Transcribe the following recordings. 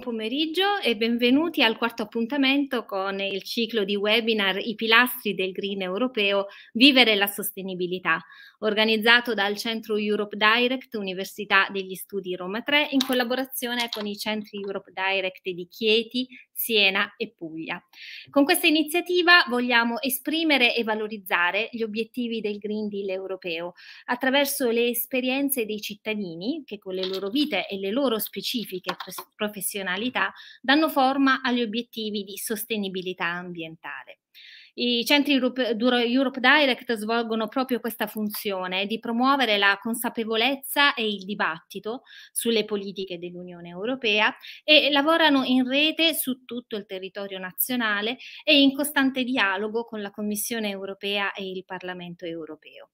Pomeriggio e benvenuti al quarto appuntamento con il ciclo di webinar I pilastri del Green Europeo Vivere la sostenibilità, organizzato dal Centro Europe Direct Università degli Studi Roma 3 in collaborazione con i centri Europe Direct di Chieti, Siena e Puglia. Con questa iniziativa vogliamo esprimere e valorizzare gli obiettivi del Green Deal europeo attraverso le esperienze dei cittadini che con le loro vite e le loro specifiche professionalità danno forma agli obiettivi di sostenibilità ambientale. I centri Europe, Europe Direct svolgono proprio questa funzione di promuovere la consapevolezza e il dibattito sulle politiche dell'Unione Europea e lavorano in rete su tutto il territorio nazionale e in costante dialogo con la Commissione Europea e il Parlamento Europeo.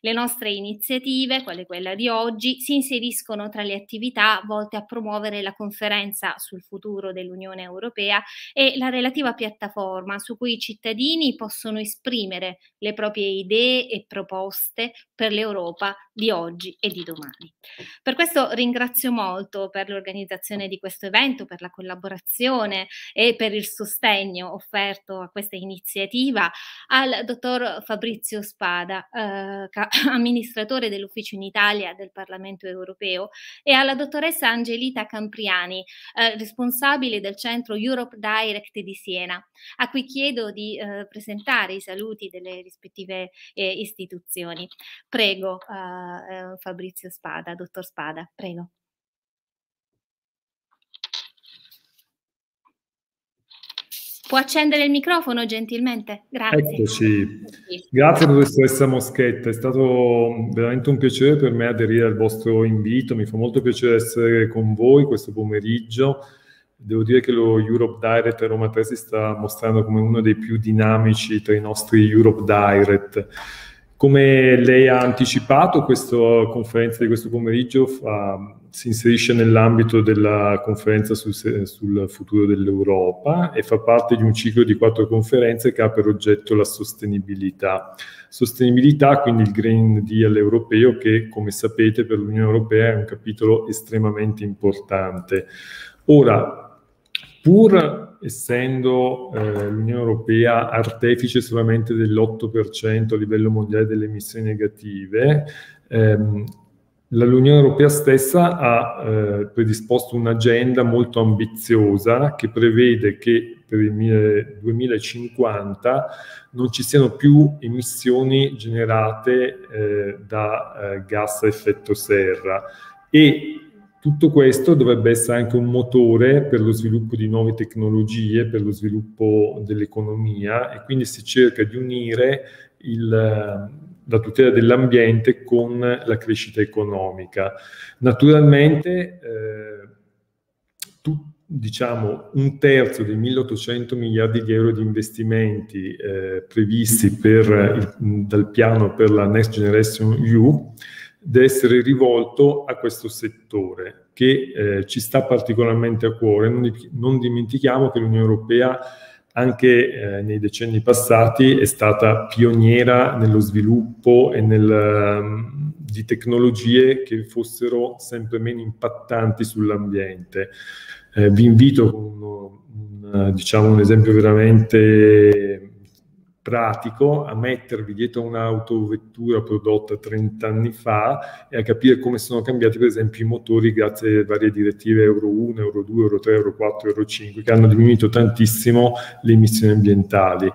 Le nostre iniziative, quale quella di oggi, si inseriscono tra le attività volte a promuovere la conferenza sul futuro dell'Unione Europea e la relativa piattaforma su cui i cittadini possono esprimere le proprie idee e proposte per l'Europa di oggi e di domani. Per questo ringrazio molto per l'organizzazione di questo evento, per la collaborazione e per il sostegno offerto a questa iniziativa al dottor Fabrizio Spada, eh, amministratore dell'Ufficio in Italia del Parlamento europeo, e alla dottoressa Angelita Campriani, eh, responsabile del centro Europe Direct di Siena, a cui chiedo di eh, presentare i saluti delle rispettive eh, istituzioni. Prego, eh, eh, Fabrizio Spada, dottor Spada, prego. Può accendere il microfono gentilmente? Grazie. Eccoci. Grazie professoressa Moschetta, è stato veramente un piacere per me aderire al vostro invito, mi fa molto piacere essere con voi questo pomeriggio. Devo dire che lo Europe Direct Roma 3 si sta mostrando come uno dei più dinamici tra i nostri Europe Direct. Come lei ha anticipato, questa conferenza di questo pomeriggio fa, si inserisce nell'ambito della conferenza sul, sul, futuro dell'Europa e fa parte di un ciclo di quattro conferenze che ha per oggetto la sostenibilità. Sostenibilità, quindi il Green Deal europeo, che come sapete per l'Unione Europea è un capitolo estremamente importante. Ora, pur essendo eh, l'Unione Europea artefice solamente dell'8% a livello mondiale delle emissioni negative, ehm, l'Unione Europea stessa ha eh, predisposto un'agenda molto ambiziosa che prevede che per il 2050 non ci siano più emissioni generate eh, da eh, gas a effetto serra. E tutto questo dovrebbe essere anche un motore per lo sviluppo di nuove tecnologie, per lo sviluppo dell'economia e quindi si cerca di unire il, la tutela dell'ambiente con la crescita economica. Naturalmente, eh, tu, diciamo, un terzo dei 1800 miliardi di euro di investimenti eh, previsti per dal piano per la Next Generation EU deve essere rivolto a questo settore che eh, ci sta particolarmente a cuore. Non, non dimentichiamo che l'Unione Europea anche eh, nei decenni passati è stata pioniera nello sviluppo e nel, um, di tecnologie che fossero sempre meno impattanti sull'ambiente. Eh, vi invito con un, un, diciamo, un esempio veramente pratico a mettervi dietro un'autovettura prodotta 30 anni fa e a capire come sono cambiati per esempio i motori grazie alle varie direttive Euro 1, Euro 2, Euro 3, Euro 4, Euro 5 che hanno diminuito tantissimo le emissioni ambientali.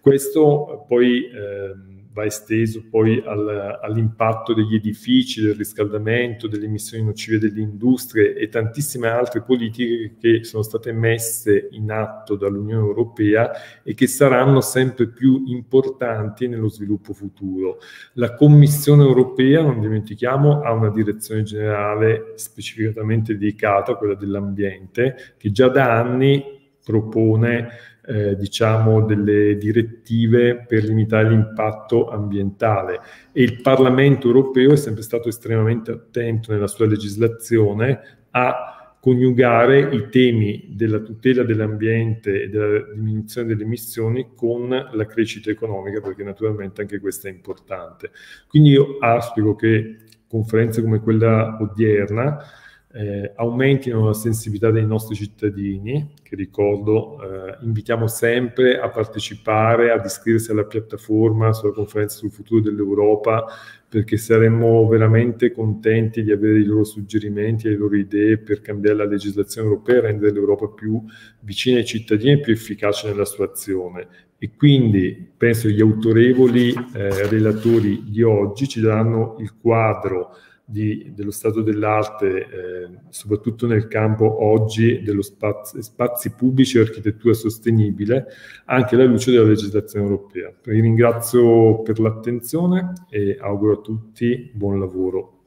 Questo poi eh, va esteso poi al, all'impatto degli edifici, del riscaldamento, delle emissioni nocive delle industrie e tantissime altre politiche che sono state messe in atto dall'Unione Europea e che saranno sempre più importanti nello sviluppo futuro. La Commissione Europea, non dimentichiamo, ha una direzione generale specificatamente dedicata, quella dell'ambiente, che già da anni propone eh, diciamo delle direttive per limitare l'impatto ambientale e il Parlamento europeo è sempre stato estremamente attento nella sua legislazione a coniugare i temi della tutela dell'ambiente e della diminuzione delle emissioni con la crescita economica, perché naturalmente anche questa è importante. Quindi io auspico che conferenze come quella odierna eh, aumentino la sensibilità dei nostri cittadini, che ricordo eh, invitiamo sempre a partecipare, ad iscriversi alla piattaforma sulla conferenza sul futuro dell'Europa, perché saremmo veramente contenti di avere i loro suggerimenti e le loro idee per cambiare la legislazione europea e rendere l'Europa più vicina ai cittadini e più efficace nella sua azione. E quindi penso gli autorevoli eh, relatori di oggi ci daranno il quadro di, dello stato dell'arte, eh, soprattutto nel campo oggi dello spazio, spazi pubblici e architettura sostenibile, anche alla luce della legislazione europea. Vi ringrazio per l'attenzione e auguro a tutti buon lavoro.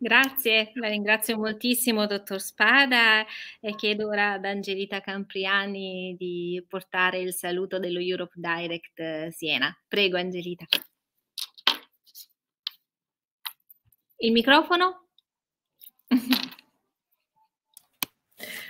Grazie, la ringrazio moltissimo, dottor Spada, e chiedo ora ad Angelita Campriani di portare il saluto dello Europe Direct eh, Siena. Prego, Angelita. Il microfono?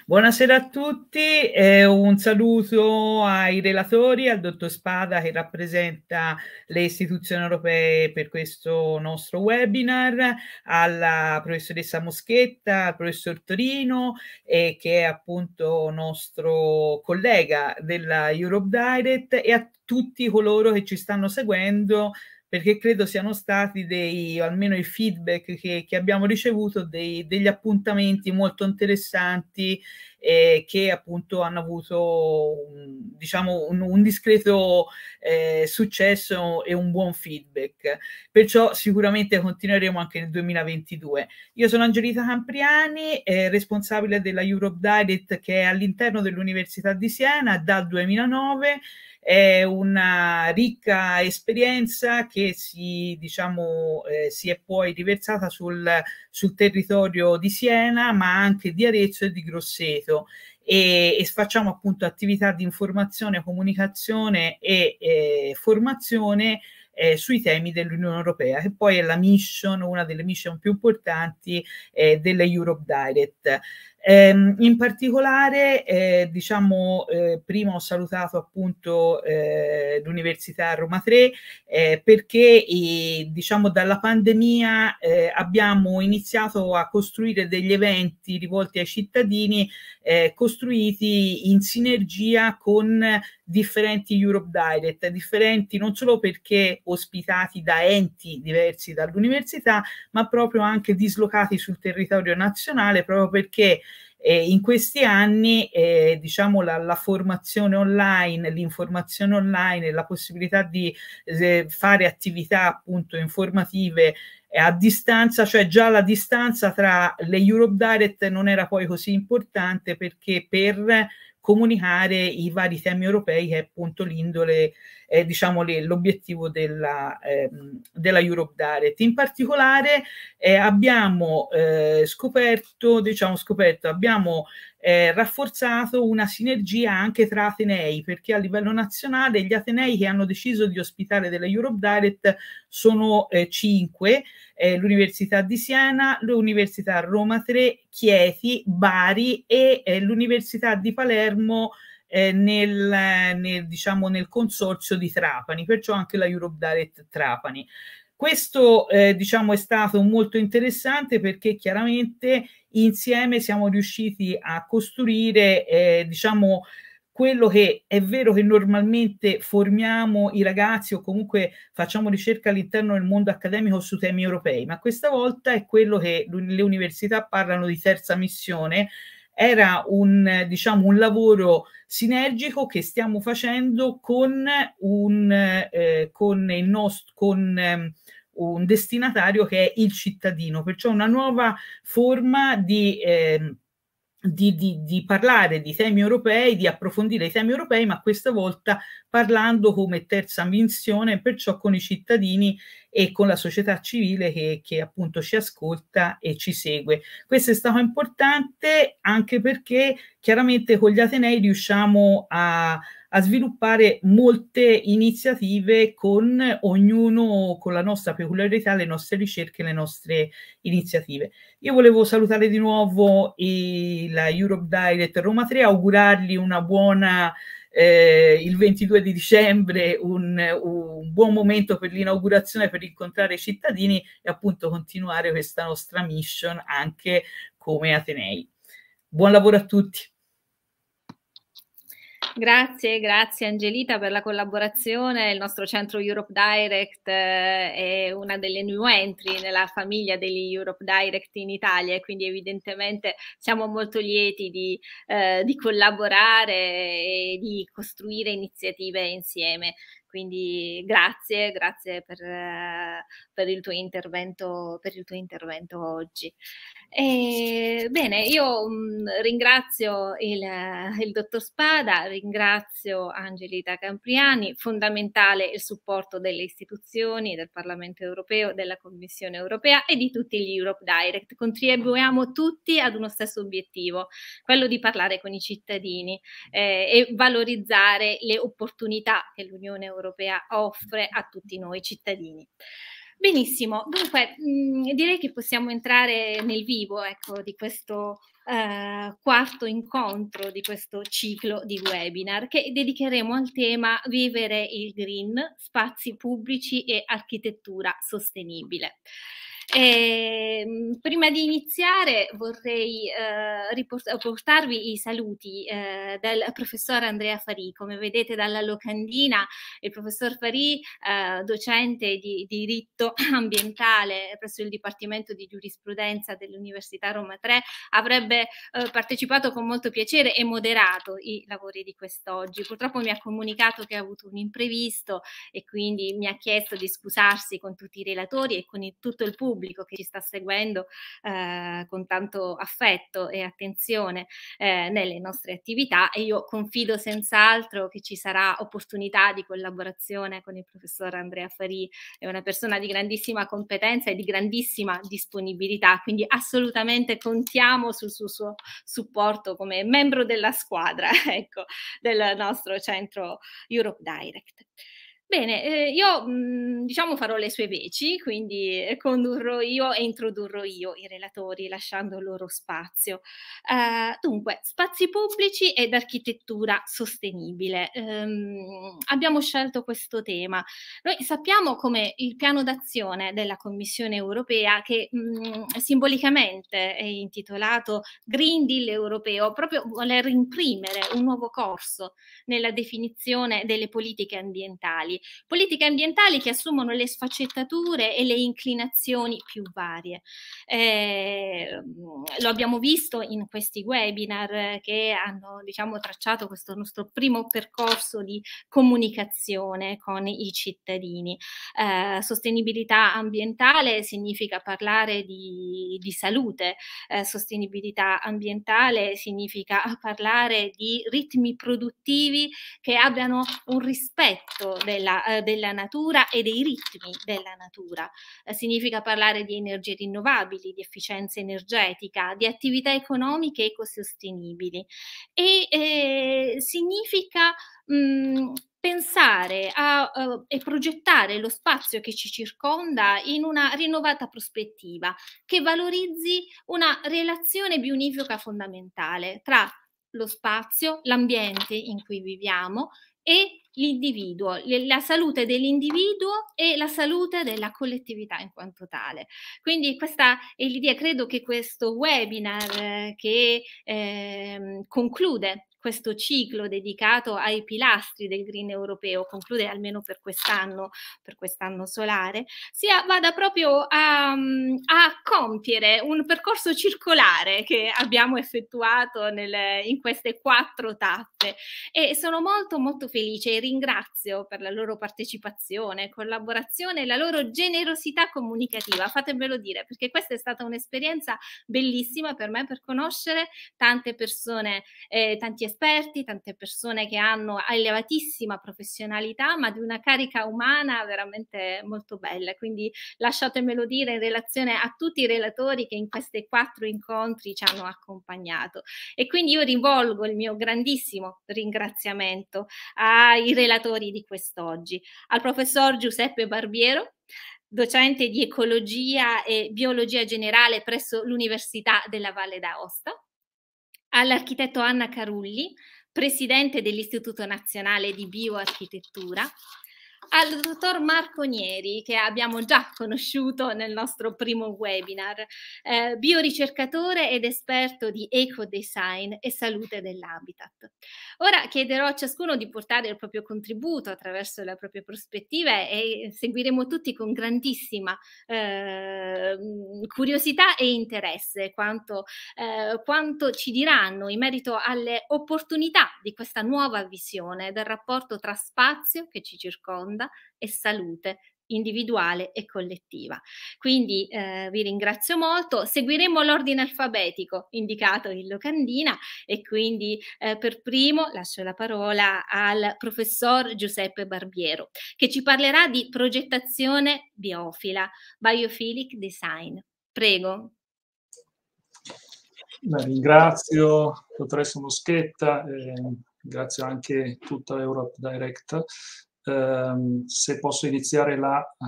Buonasera a tutti, eh, un saluto ai relatori, al dottor Spada che rappresenta le istituzioni europee per questo nostro webinar, alla professoressa Moschetta, al professor Torino eh, che è appunto nostro collega della Europe Direct e a tutti coloro che ci stanno seguendo perché credo siano stati dei, almeno i feedback che, che abbiamo ricevuto, dei, degli appuntamenti molto interessanti eh, che appunto hanno avuto un, diciamo un, un discreto eh, successo e un buon feedback. Perciò sicuramente continueremo anche nel 2022. Io sono Angelita Campriani, eh, responsabile della Europe Direct che è all'interno dell'Università di Siena dal 2009 è una ricca esperienza che si, diciamo, eh, si è poi riversata sul, sul, territorio di Siena, ma anche di Arezzo e di Grosseto. E, e facciamo appunto attività di informazione, comunicazione e eh, formazione eh, sui temi dell'Unione Europea, che poi è la mission, una delle mission più importanti eh, delle Europe Direct. Eh, in particolare, eh, diciamo, eh, prima ho salutato appunto eh, l'Università Roma 3 eh, perché diciamo dalla pandemia eh, abbiamo iniziato a costruire degli eventi rivolti ai cittadini costruiti in sinergia con differenti Europe Direct, differenti non solo perché ospitati da enti diversi dall'università, ma proprio anche dislocati sul territorio nazionale, proprio perché eh, in questi anni eh, diciamo la, la, formazione online, l'informazione online la possibilità di eh, fare attività appunto informative a distanza, cioè già la distanza tra le Europe Direct non era poi così importante perché per comunicare i vari temi europei che è appunto l'indole, eh, diciamo le, l'obiettivo della, eh, della Europe Direct. In particolare eh, abbiamo eh, scoperto, diciamo scoperto, abbiamo eh, rafforzato una sinergia anche tra Atenei, perché a livello nazionale gli Atenei che hanno deciso di ospitare delle Europe Direct sono eh, cinque, eh, l'Università di Siena, l'Università Roma 3, Chieti, Bari e eh, l'Università di Palermo eh, nel, nel, diciamo, nel consorzio di Trapani, perciò anche la Europe Direct Trapani. Questo eh, diciamo è stato molto interessante perché chiaramente insieme siamo riusciti a costruire eh, diciamo quello che è vero che normalmente formiamo i ragazzi o comunque facciamo ricerca all'interno del mondo accademico su temi europei, ma questa volta è quello che le università parlano di terza missione, era un, diciamo, un lavoro sinergico che stiamo facendo con, un, eh, con il nostro, con, eh, un destinatario che è il cittadino, perciò una nuova forma di... Eh, di, di, di, parlare di temi europei, di approfondire i temi europei, ma questa volta parlando come terza missione, perciò con i cittadini e con la società civile che, che appunto ci ascolta e ci segue. Questo è stato importante anche perché chiaramente con gli Atenei riusciamo a, a sviluppare molte iniziative con ognuno con la nostra peculiarità, le nostre ricerche, le nostre iniziative. Io volevo salutare di nuovo il, la Europe Direct Roma 3, augurargli una buona eh, il 22 di dicembre un, un buon momento per l'inaugurazione, per incontrare i cittadini e appunto continuare questa nostra mission anche come Atenei. Buon lavoro a tutti. Grazie, grazie Angelita per la collaborazione. Il nostro centro Europe Direct eh, è una delle new entry nella famiglia degli Europe Direct in Italia e quindi evidentemente siamo molto lieti di, eh, di collaborare e di costruire iniziative insieme. Quindi grazie, grazie per, per, il, tuo intervento, per il tuo intervento oggi. E, bene, io mh, mm, ringrazio il, il, dottor Spada, ringrazio Angelita Campriani, fondamentale il supporto delle istituzioni, del Parlamento europeo, della Commissione europea e di tutti gli Europe Direct. Contribuiamo tutti ad uno stesso obiettivo, quello di parlare con i cittadini eh, e valorizzare le opportunità che l'Unione Europea offre a tutti noi cittadini. Benissimo, dunque mh, mm, direi che possiamo entrare nel vivo ecco, di questo eh, quarto incontro di questo ciclo di webinar che dedicheremo al tema Vivere il green, spazi pubblici e architettura sostenibile. E, ehm, prima di iniziare vorrei eh, riportarvi i saluti eh, del professor Andrea Farì. Come vedete dalla locandina, il professor Farì, eh, docente di, di diritto ambientale presso il Dipartimento di Giurisprudenza dell'Università Roma 3, avrebbe eh, partecipato con molto piacere e moderato i lavori di quest'oggi. Purtroppo mi ha comunicato che ha avuto un imprevisto e quindi mi ha chiesto di scusarsi con tutti i relatori e con il, tutto il pubblico pubblico che ci sta seguendo eh, con tanto affetto e attenzione eh, nelle nostre attività e io confido senz'altro che ci sarà opportunità di collaborazione con il professor Andrea Farì, è una persona di grandissima competenza e di grandissima disponibilità, quindi assolutamente contiamo sul suo, suo supporto come membro della squadra ecco, del nostro centro Europe Direct. Bene, eh, io mh, mhmm, diciamo farò le sue veci, quindi eh, condurrò io e introdurrò io i relatori lasciando loro spazio. Uh, dunque, spazi pubblici ed architettura sostenibile. Um, abbiamo scelto questo tema. Noi sappiamo come il piano d'azione della Commissione europea, che mh, mhmm, simbolicamente è intitolato Green Deal europeo, proprio voler imprimere un nuovo corso nella definizione delle politiche ambientali politiche ambientali che assumono le sfaccettature e le inclinazioni più varie. Eh, lo abbiamo visto in questi webinar che hanno diciamo, tracciato questo nostro primo percorso di comunicazione con i cittadini. Eh, sostenibilità ambientale significa parlare di, di salute, eh, sostenibilità ambientale significa parlare di ritmi produttivi che abbiano un rispetto della della, eh, della natura e dei ritmi della natura. Eh, significa parlare di energie rinnovabili, di efficienza energetica, di attività economiche ecosostenibili e eh, significa mh, mm, pensare a, uh, e progettare lo spazio che ci circonda in una rinnovata prospettiva che valorizzi una relazione bionivoca fondamentale tra lo spazio, l'ambiente in cui viviamo e l'individuo, la salute dell'individuo e la salute della collettività in quanto tale. Quindi questa è l'idea, credo che questo webinar eh, che eh, conclude questo ciclo dedicato ai pilastri del green europeo, conclude almeno per quest'anno, per quest'anno solare, sia, vada proprio a, a, compiere un percorso circolare che abbiamo effettuato nel, in queste quattro tappe. E sono molto molto felice e ringrazio per la loro partecipazione, collaborazione e la loro generosità comunicativa, fatemelo dire, perché questa è stata un'esperienza bellissima per me per conoscere tante persone, eh, tanti esperti, tante persone che hanno elevatissima professionalità, ma di una carica umana veramente molto bella. Quindi lasciatemelo dire in relazione a tutti i relatori che in questi quattro incontri ci hanno accompagnato. E quindi io rivolgo il mio grandissimo ringraziamento ai relatori di quest'oggi, al professor Giuseppe Barbiero, docente di ecologia e biologia generale presso l'Università della Valle d'Aosta, all'architetto Anna Carulli, presidente dell'Istituto Nazionale di Bioarchitettura, al dottor Marco Nieri, che abbiamo già conosciuto nel nostro primo webinar, eh, bioricercatore ed esperto di ecodesign e salute dell'habitat. Ora chiederò a ciascuno di portare il proprio contributo attraverso le proprie prospettive e seguiremo tutti con grandissima eh, curiosità e interesse quanto, eh, quanto ci diranno in merito alle opportunità di questa nuova visione del rapporto tra spazio che ci circonda onda e salute individuale e collettiva. Quindi eh, vi ringrazio molto. Seguiremo l'ordine alfabetico indicato in locandina e quindi eh, per primo lascio la parola al professor Giuseppe Barbiero che ci parlerà di progettazione biofila, biophilic design. Prego. Beh, ringrazio dottoressa Moschetta, eh, ringrazio anche tutta Europe Direct Um, se posso iniziare la uh,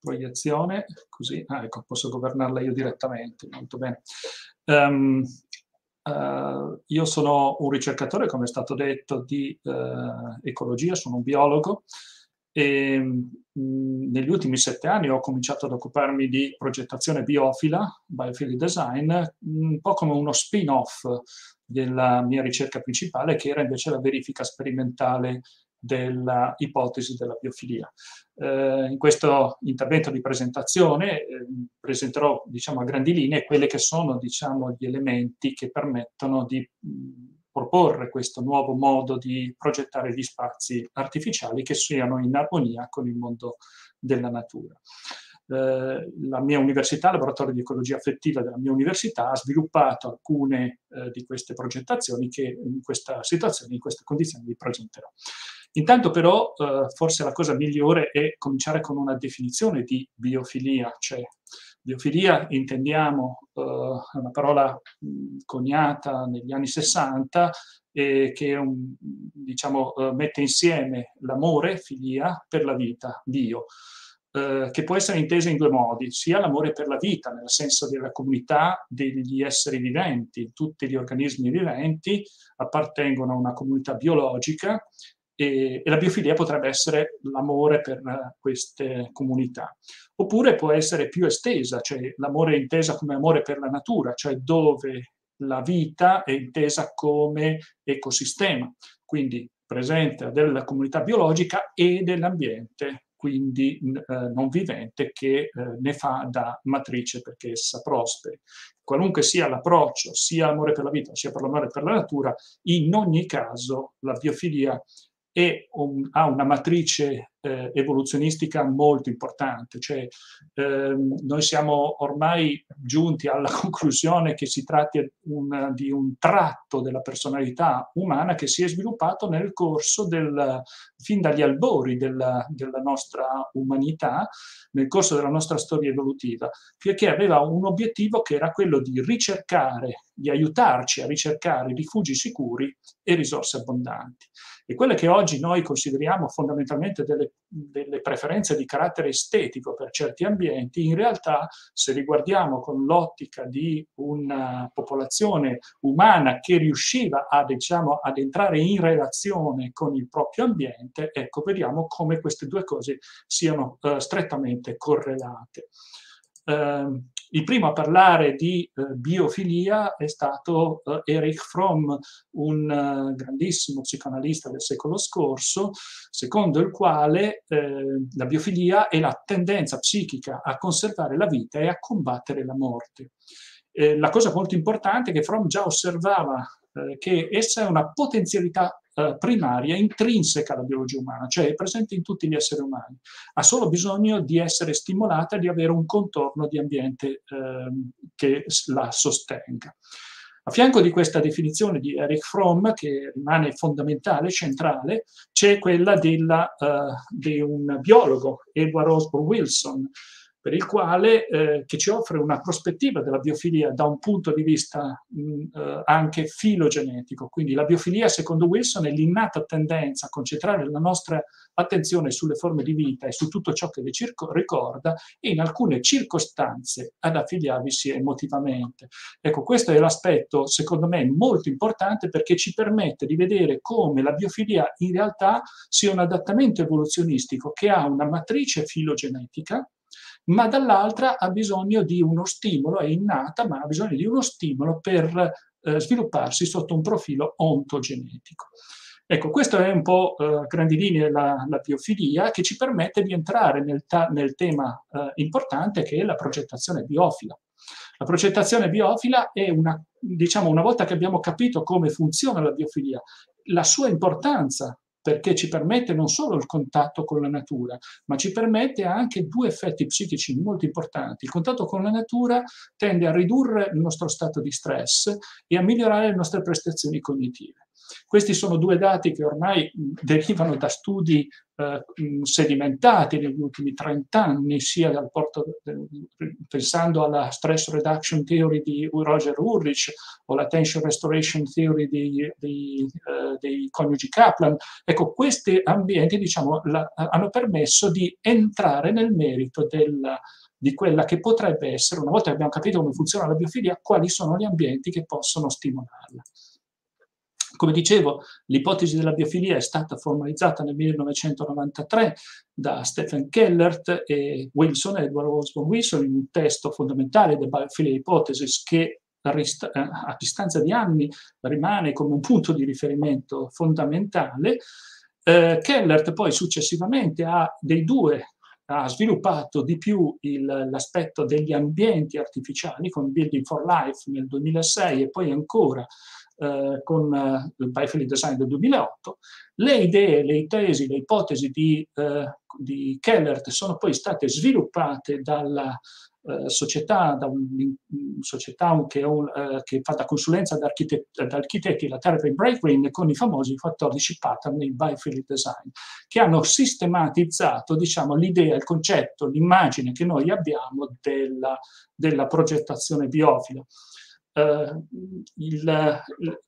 proiezione, così, ah, ecco, posso governarla io direttamente, molto bene. Um, uh, io sono un ricercatore, come è stato detto, di uh, ecologia, sono un biologo e mm, negli ultimi sette anni ho cominciato ad occuparmi di progettazione biofila, biophilic design, un po' come uno spin-off della mia ricerca principale, che era invece la verifica sperimentale della ipotesi della biofilia. Eh, in questo intervento di presentazione eh, presenterò diciamo, a grandi linee quelli che sono diciamo, gli elementi che permettono di mh, proporre questo nuovo modo di progettare gli spazi artificiali che siano in armonia con il mondo della natura. Eh, la mia università, il laboratorio di ecologia affettiva della mia università, ha sviluppato alcune eh, di queste progettazioni che in questa situazione, in queste condizioni vi presenterò. Intanto però eh, forse la cosa migliore è cominciare con una definizione di biofilia, cioè biofilia intendiamo eh, una parola coniata negli anni 60 e che un, diciamo, eh, mette insieme l'amore, filia, per la vita, Dio. Eh, che può essere intesa in due modi, sia l'amore per la vita, nel senso della comunità degli esseri viventi, tutti gli organismi viventi appartengono a una comunità biologica e, e, la biofilia potrebbe essere l'amore per queste comunità. Oppure può essere più estesa, cioè l'amore intesa come amore per la natura, cioè dove la vita è intesa come ecosistema, quindi presente della comunità biologica e dell'ambiente, quindi eh, non vivente, che eh, ne fa da matrice perché essa prosperi. Qualunque sia l'approccio, sia amore per la vita, sia per l'amore per la natura, in ogni caso la biofilia e un, ha una matrice eh, evoluzionistica molto importante, cioè ehm, noi siamo ormai giunti alla conclusione che si tratti una, di un tratto della personalità umana che si è sviluppato nel corso del, fin dagli albori della, della nostra umanità, nel corso della nostra storia evolutiva, perché aveva un obiettivo che era quello di ricercare, di aiutarci a ricercare rifugi sicuri e risorse abbondanti. E quelle che oggi noi consideriamo fondamentalmente delle, delle preferenze di carattere estetico per certi ambienti, in realtà se riguardiamo con l'ottica di una popolazione umana che riusciva a, diciamo, ad entrare in relazione con il proprio ambiente, ecco, vediamo come queste due cose siano uh, strettamente correlate. Uh, il primo a parlare di eh, biofilia è stato eh, Erich Fromm, un eh, grandissimo psicoanalista del secolo scorso, secondo il quale eh, la biofilia è la tendenza psichica a conservare la vita e a combattere la morte. Eh, la cosa molto importante è che Fromm già osservava eh, che essa è una potenzialità eh, primaria, intrinseca alla biologia umana, cioè è presente in tutti gli esseri umani. Ha solo bisogno di essere stimolata, di avere un contorno di ambiente eh, che la sostenga. A fianco di questa definizione di Eric Fromm, che rimane fondamentale, centrale, c'è quella della, uh, di un biologo, Edward Osborne Wilson, per il quale eh, che ci offre una prospettiva della biofilia da un punto di vista mh, eh, anche filogenetico. Quindi la biofilia, secondo Wilson, è l'innata tendenza a concentrare la nostra attenzione sulle forme di vita e su tutto ciò che le circo- ricorda e in alcune circostanze ad affiliarvisi emotivamente. Ecco, questo è l'aspetto, secondo me, molto importante perché ci permette di vedere come la biofilia in realtà sia un adattamento evoluzionistico che ha una matrice filogenetica ma dall'altra ha bisogno di uno stimolo, è innata, ma ha bisogno di uno stimolo per eh, svilupparsi sotto un profilo ontogenetico. Ecco, questo è un po' eh, a grandi linee la, la, biofilia che ci permette di entrare nel, ta- nel tema eh, importante che è la progettazione biofila. La progettazione biofila è una, diciamo, una volta che abbiamo capito come funziona la biofilia, la sua importanza perché ci permette non solo il contatto con la natura, ma ci permette anche due effetti psichici molto importanti. Il contatto con la natura tende a ridurre il nostro stato di stress e a migliorare le nostre prestazioni cognitive. Questi sono due dati che ormai derivano da studi eh, sedimentati negli ultimi 30 anni, sia dal porto, pensando alla stress reduction theory di Roger Ulrich o la tension restoration theory di, di, uh, dei coniugi Kaplan. Ecco, questi ambienti diciamo, la, hanno permesso di entrare nel merito della, di quella che potrebbe essere, una volta che abbiamo capito come funziona la biofilia, quali sono gli ambienti che possono stimolarla. Come dicevo, l'ipotesi della biofilia è stata formalizzata nel 1993 da Stephen Kellert e Wilson, Edward Osborne Wilson, in un testo fondamentale del Biophilia Hypothesis che a distanza di anni rimane come un punto di riferimento fondamentale. Eh, Kellert poi successivamente ha dei due ha sviluppato di più l'aspetto degli ambienti artificiali con Building for Life nel 2006 e poi ancora eh, con eh, il Biofilm Design del 2008, le idee, le tesi, le ipotesi di, eh, di Kellert sono poi state sviluppate dalla Uh, società, da un società che, un, uh, che, fa da consulenza ad, ad architetti la Therapy Breakgreen con i famosi 14 pattern di Biophilic Design, che hanno sistematizzato diciamo, l'idea, il concetto, l'immagine che noi abbiamo della, della progettazione biofila. Uh, il,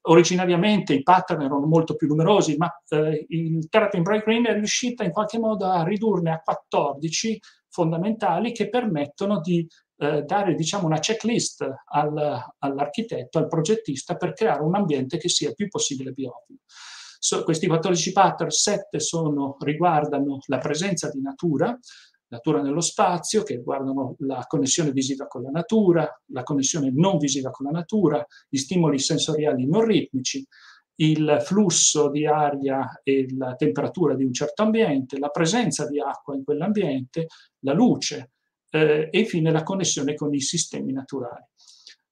originariamente i pattern erano molto più numerosi, ma uh, il Therapy Break Green è riuscita in qualche modo a ridurne a 14 fondamentali che permettono di uh, dare diciamo, una checklist al, all'architetto, al progettista per creare un ambiente che sia il più possibile biofilo. So, questi 14 pattern, 7 sono, riguardano la presenza di natura, natura nello spazio, che riguardano la connessione visiva con la natura, la connessione non visiva con la natura, gli stimoli sensoriali non ritmici, il flusso di aria e la temperatura di un certo ambiente, la presenza di acqua in quell'ambiente, la luce eh, e infine la connessione con i sistemi naturali.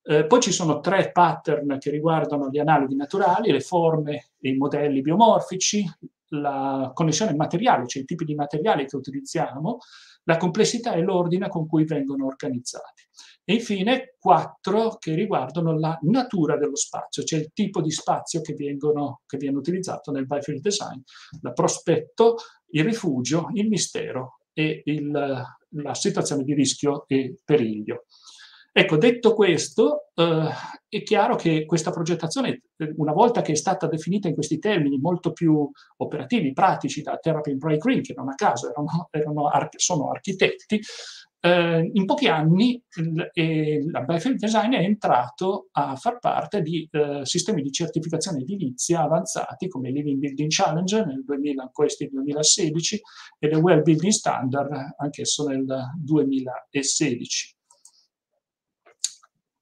Eh, poi ci sono tre pattern che riguardano le analoghi naturali, le forme e i modelli biomorfici, la connessione materiale, cioè i tipi di materiali che utilizziamo, la complessità e l'ordine con cui vengono organizzati. E infine quattro che riguardano la natura dello spazio, cioè il tipo di spazio che, vengono, che viene utilizzato nel biofield design, la prospetto, il rifugio, il mistero e il, la situazione di rischio e periglio. Ecco, detto questo, eh, è chiaro che questa progettazione, eh, una volta che è stata definita in questi termini molto più operativi, pratici da Therapy in Break Green, che non a caso erano, erano sono architetti, eh, in pochi anni il, eh, la Bifield Design è entrato a far parte di eh, sistemi di certificazione edilizia avanzati come il Living Building Challenge nel 2000, questi 2016 e il Well Building Standard anch'esso nel 2016.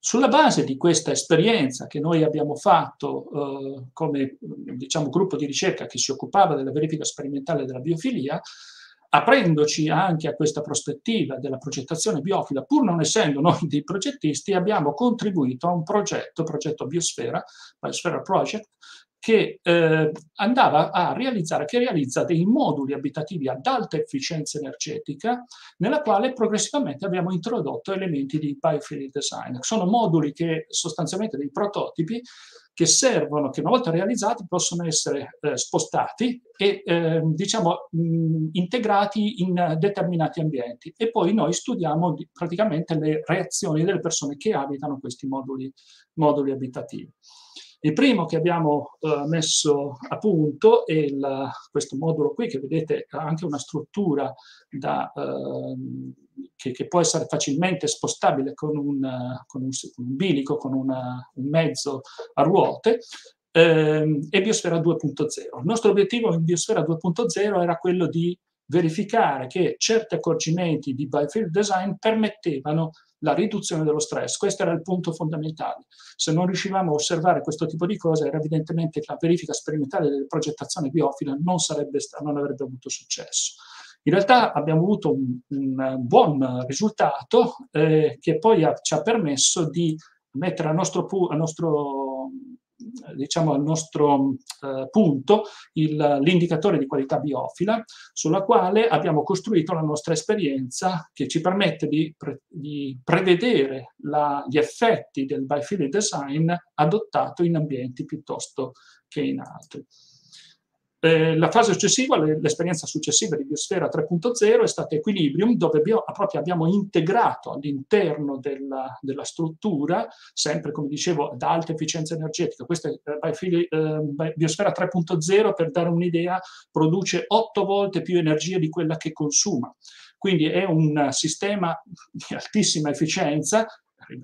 Sulla base di questa esperienza che noi abbiamo fatto eh, come diciamo, gruppo di ricerca che si occupava della verifica sperimentale della biofilia, aprendoci anche a questa prospettiva della progettazione biofila, pur non essendo noi dei progettisti, abbiamo contribuito a un progetto, progetto Biosfera, Biosfera Project, che eh, andava a realizzare, che realizza dei moduli abitativi ad alta efficienza energetica, nella quale progressivamente abbiamo introdotto elementi di biofield design. Sono moduli che sostanzialmente dei prototipi che servono, che una volta realizzati possono essere eh, spostati e eh, diciamo mh, integrati in determinati ambienti. E poi noi studiamo di, praticamente le reazioni delle persone che abitano questi moduli, moduli abitativi. Il primo che abbiamo uh, messo a punto è il, questo modulo qui, che vedete ha anche una struttura da, uh, che, che, può essere facilmente spostabile con un, con un, un bilico, con una, un mezzo a ruote, ehm, e Biosfera 2.0. Il nostro obiettivo in Biosfera 2.0 era quello di verificare che certi accorgimenti di biofield design permettevano la riduzione dello stress. Questo era il punto fondamentale. Se non riuscivamo a osservare questo tipo di cose, era evidentemente che la verifica sperimentale della progettazione biofila non, sarebbe, non avrebbe avuto successo. In realtà abbiamo avuto un, un buon risultato eh, che poi ha, ci ha permesso di mettere a nostro, a nostro diciamo, al nostro eh, punto l'indicatore di qualità biofila, sulla quale abbiamo costruito la nostra esperienza che ci permette di, pre, di prevedere la, gli effetti del biophilic design adottato in ambienti piuttosto che in altri. Eh, la fase successiva, l'esperienza successiva di Biosfera 3.0 è stata Equilibrium, dove abbiamo, proprio abbiamo integrato all'interno della, della, struttura, sempre come dicevo, ad alta efficienza energetica. Questa è eh, eh Biosfera 3.0, per dare un'idea, produce 8 volte più energia di quella che consuma. Quindi è un sistema di altissima efficienza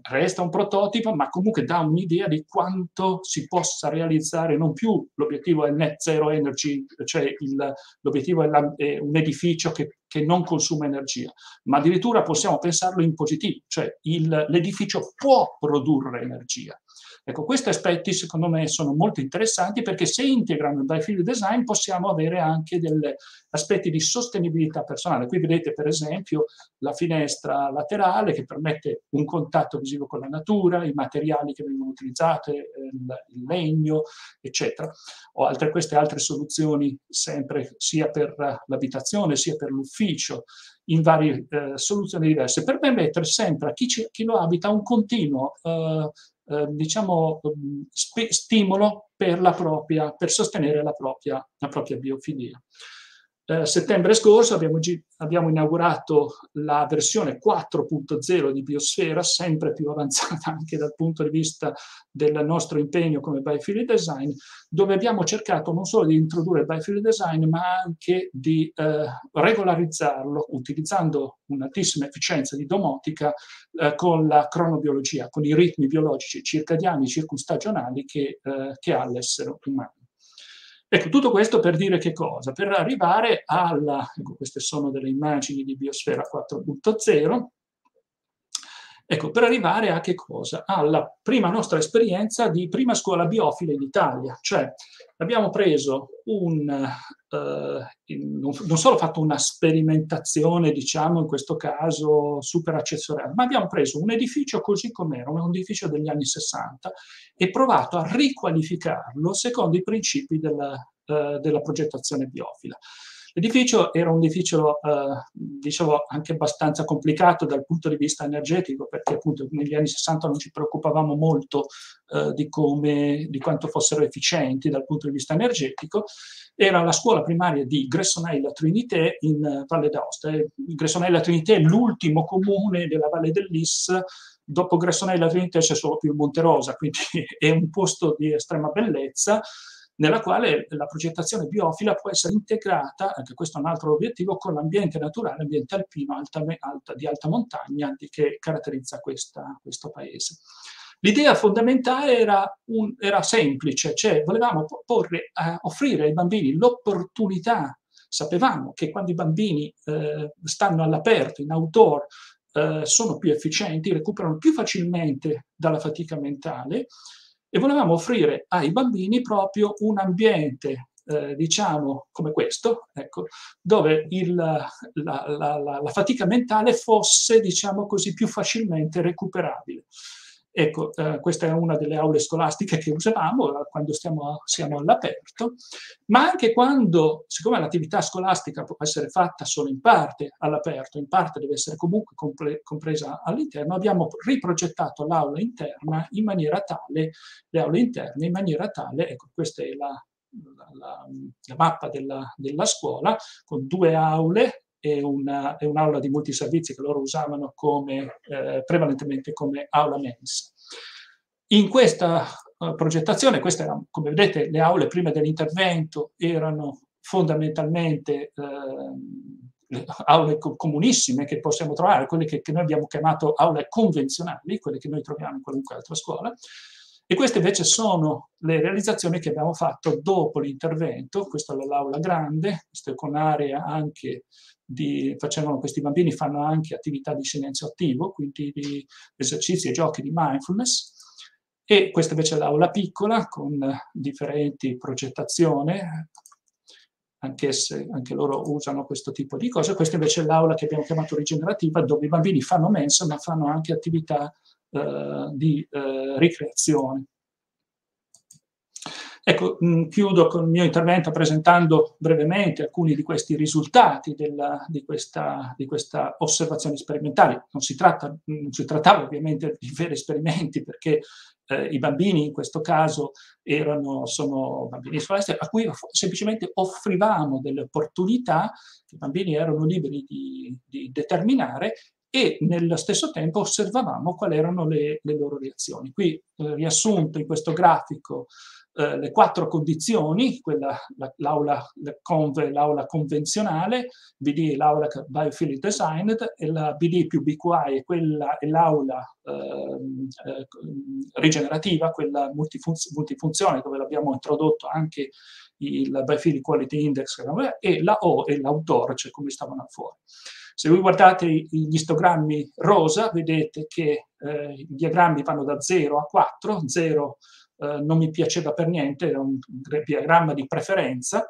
resta un prototipo, ma comunque dà un'idea di quanto si possa realizzare, non più l'obiettivo è net zero energy, cioè il, l'obiettivo è, la, è, un edificio che, che, non consuma energia, ma addirittura possiamo pensarlo in positivo, cioè il, l'edificio può produrre energia. Ecco, questi aspetti secondo me sono molto interessanti perché se integrano il biofield design possiamo avere anche degli aspetti di sostenibilità personale. Qui vedete per esempio la finestra laterale che permette un contatto visivo con la natura, i materiali che vengono utilizzati, il, il legno, eccetera. O altre, queste altre soluzioni sempre sia per l'abitazione sia per l'ufficio in varie eh, soluzioni diverse per permettere sempre a chi, ci, chi lo abita un continuo eh, eh, diciamo, sp- stimolo per, la propria, per sostenere la propria, la propria biofilia eh, settembre scorso abbiamo, abbiamo, inaugurato la versione 4.0 di Biosfera, sempre più avanzata anche dal punto di vista del nostro impegno come Biofield Design, dove abbiamo cercato non solo di introdurre il Biofield Design, ma anche di eh, regolarizzarlo utilizzando un'altissima efficienza di domotica eh, con la cronobiologia, con i ritmi biologici circadiani circunstagionali che, eh, che ha l'essere umano. Ecco, tutto questo per dire che cosa? Per arrivare alla, ecco, queste sono delle immagini di Biosfera 4.0, ecco, per arrivare a che cosa? Alla prima nostra esperienza di prima scuola biofila in Italia, cioè abbiamo preso un, eh, in, non solo fatto una sperimentazione, diciamo in questo caso super accessoria, ma abbiamo preso un edificio così com'era, un edificio degli anni 60, e provato a riqualificarlo secondo i principi della, eh, della progettazione biofila. L'edificio era un edificio, eh, dicevo, anche abbastanza complicato dal punto di vista energetico, perché appunto negli anni 60 non ci preoccupavamo molto eh, di, come, di quanto fossero efficienti dal punto di vista energetico. Era la scuola primaria di Gressonella Trinité in Valle d'Aosta. Gressonella Trinité è l'ultimo comune della Valle dell'Is dopo Gressonella Trinité c'è solo più il Monte Rosa, quindi è un posto di estrema bellezza, nella quale la progettazione biofila può essere integrata, anche questo è un altro obiettivo, con l'ambiente naturale, l'ambiente alpino alta, alta, di alta montagna che caratterizza questa, questo paese. L'idea fondamentale era, un, era, semplice, cioè volevamo porre, eh, offrire ai bambini l'opportunità, sapevamo che quando i bambini eh, stanno all'aperto, in outdoor, eh, sono più efficienti, recuperano più facilmente dalla fatica mentale, e volevamo offrire ai bambini proprio un ambiente, eh, diciamo, come questo, ecco, dove il, la, la, la, la, fatica mentale fosse, diciamo così, più facilmente recuperabile. Ecco, eh, questa è una delle aule scolastiche che usavamo eh, quando stiamo, siamo all'aperto, ma anche quando, siccome l'attività scolastica può essere fatta solo in parte all'aperto, in parte deve essere comunque compre- compresa all'interno, abbiamo riprogettato l'aula interna in maniera tale, le aule interne in maniera tale, ecco, questa è la, la, la, la mappa della, della scuola, con due aule, e, una, e un'aula di multiservizi che loro usavano come, eh, prevalentemente come aula mensa. In questa uh, progettazione, queste erano, come vedete, le aule prima dell'intervento erano fondamentalmente eh, aule co- comunissime che possiamo trovare, quelle che, che, noi abbiamo chiamato aule convenzionali, quelle che noi troviamo in qualunque altra scuola, e queste invece sono le realizzazioni che abbiamo fatto dopo l'intervento, questa è l'aula grande, questa è con area anche di, facevano, questi bambini fanno anche attività di silenzio attivo, quindi di esercizi e giochi di mindfulness, e questa invece è l'aula piccola con differenti progettazioni, anche se anche loro usano questo tipo di cose. Questa invece è l'aula che abbiamo chiamato rigenerativa, dove i bambini fanno mensa, ma fanno anche attività eh, di eh, ricreazione. Ecco, mm, chiudo con il mio intervento presentando brevemente alcuni di questi risultati della, di, questa, di, questa, osservazione sperimentale. Non si, tratta, non si trattava ovviamente di veri esperimenti perché eh, i bambini in questo caso erano, sono bambini scolastici a cui semplicemente offrivamo delle opportunità che i bambini erano liberi di, di determinare e nello stesso tempo osservavamo quali erano le, le loro reazioni. Qui eh, riassunto in questo grafico eh, le quattro condizioni, quella, la, l'aula, la conve, l'aula convenzionale, BD è l'aula biophilic designed, e la BD più BQI è, quella, è l'aula ehm, eh, rigenerativa, quella multifunz- multifunzione, dove abbiamo introdotto anche il Biophilic Quality Index, e la O è l'autore, cioè come stavano fuori. Se voi guardate gli istogrammi rosa, vedete che eh, i diagrammi vanno da 0 a 4, 0 eh, non mi piaceva per niente, era un diagramma di preferenza,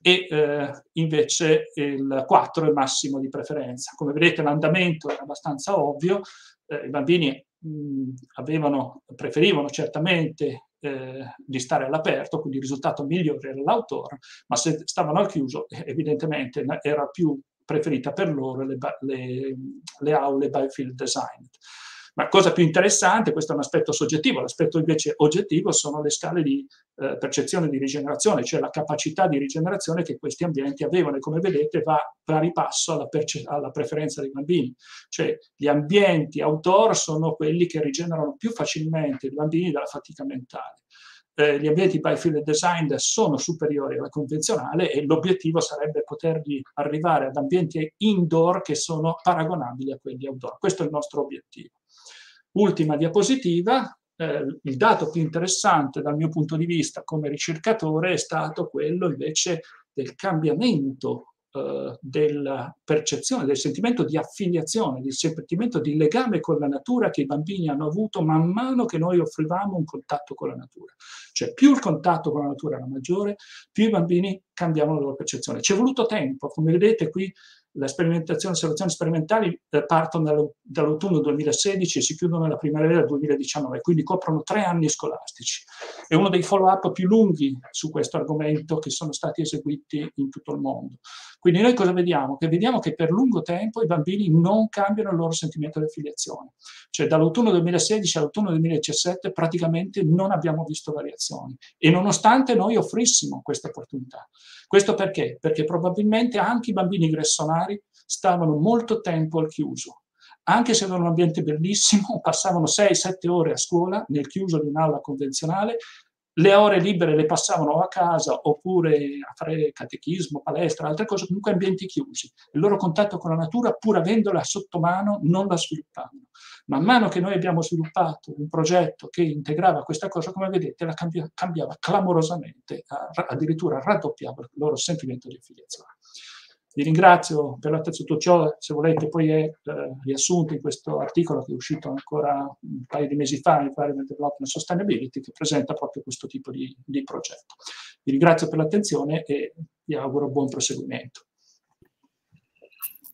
e eh, invece il 4 è il massimo di preferenza. Come vedete l'andamento è abbastanza ovvio, eh, i bambini mh, avevano, preferivano certamente eh, di stare all'aperto, quindi il risultato migliore era l'autore, ma se stavano al chiuso evidentemente era più preferita per loro le, le, le aule biofield designed. Ma cosa più interessante, questo è un aspetto soggettivo, l'aspetto invece oggettivo sono le scale di eh, percezione di rigenerazione, cioè la capacità di rigenerazione che questi ambienti avevano e come vedete va pari passo alla, perce- alla preferenza dei bambini. Cioè gli ambienti outdoor sono quelli che rigenerano più facilmente i bambini dalla fatica mentale. Eh, gli ambienti by field design sono superiori alla convenzionale e l'obiettivo sarebbe potergli arrivare ad ambienti indoor che sono paragonabili a quelli outdoor. Questo è il nostro obiettivo. Ultima diapositiva, eh, il dato più interessante dal mio punto di vista come ricercatore è stato quello invece del cambiamento eh, della percezione, del sentimento di affiliazione, del sentimento di legame con la natura che i bambini hanno avuto man mano che noi offrivamo un contatto con la natura. Cioè più il contatto con la natura era maggiore, più i bambini cambiavano la loro percezione. Ci è voluto tempo, come vedete qui le osservazioni sperimentali eh, partono dall'autunno 2016 e si chiudono nella primavera del 2019, quindi coprono tre anni scolastici. È uno dei follow-up più lunghi su questo argomento che sono stati eseguiti in tutto il mondo. Quindi noi cosa vediamo? Che vediamo che per lungo tempo i bambini non cambiano il loro sentimento di affiliazione. Cioè dall'autunno 2016 all'autunno 2017 praticamente non abbiamo visto variazioni e nonostante noi offrissimo questa opportunità. Questo perché? Perché probabilmente anche i bambini gressonari stavano molto tempo al chiuso. Anche se avevano un ambiente bellissimo, passavano 6-7 ore a scuola nel chiuso di un'aula convenzionale, le ore libere le passavano a casa oppure a fare catechismo, palestra, altre cose, comunque ambienti chiusi. Il loro contatto con la natura, pur avendola sotto mano, non la sviluppavano. Man mano che noi abbiamo sviluppato un progetto che integrava questa cosa, come vedete, la cambia, cambiava clamorosamente, addirittura raddoppiava il loro sentimento di affiliazione. Vi ringrazio per l'attenzione ciò, se volete poi è eh, riassunto in questo articolo che è uscito ancora un paio di mesi fa, Environment Development Sustainability, che presenta proprio questo tipo di, di progetto. Vi ringrazio per l'attenzione e vi auguro buon proseguimento.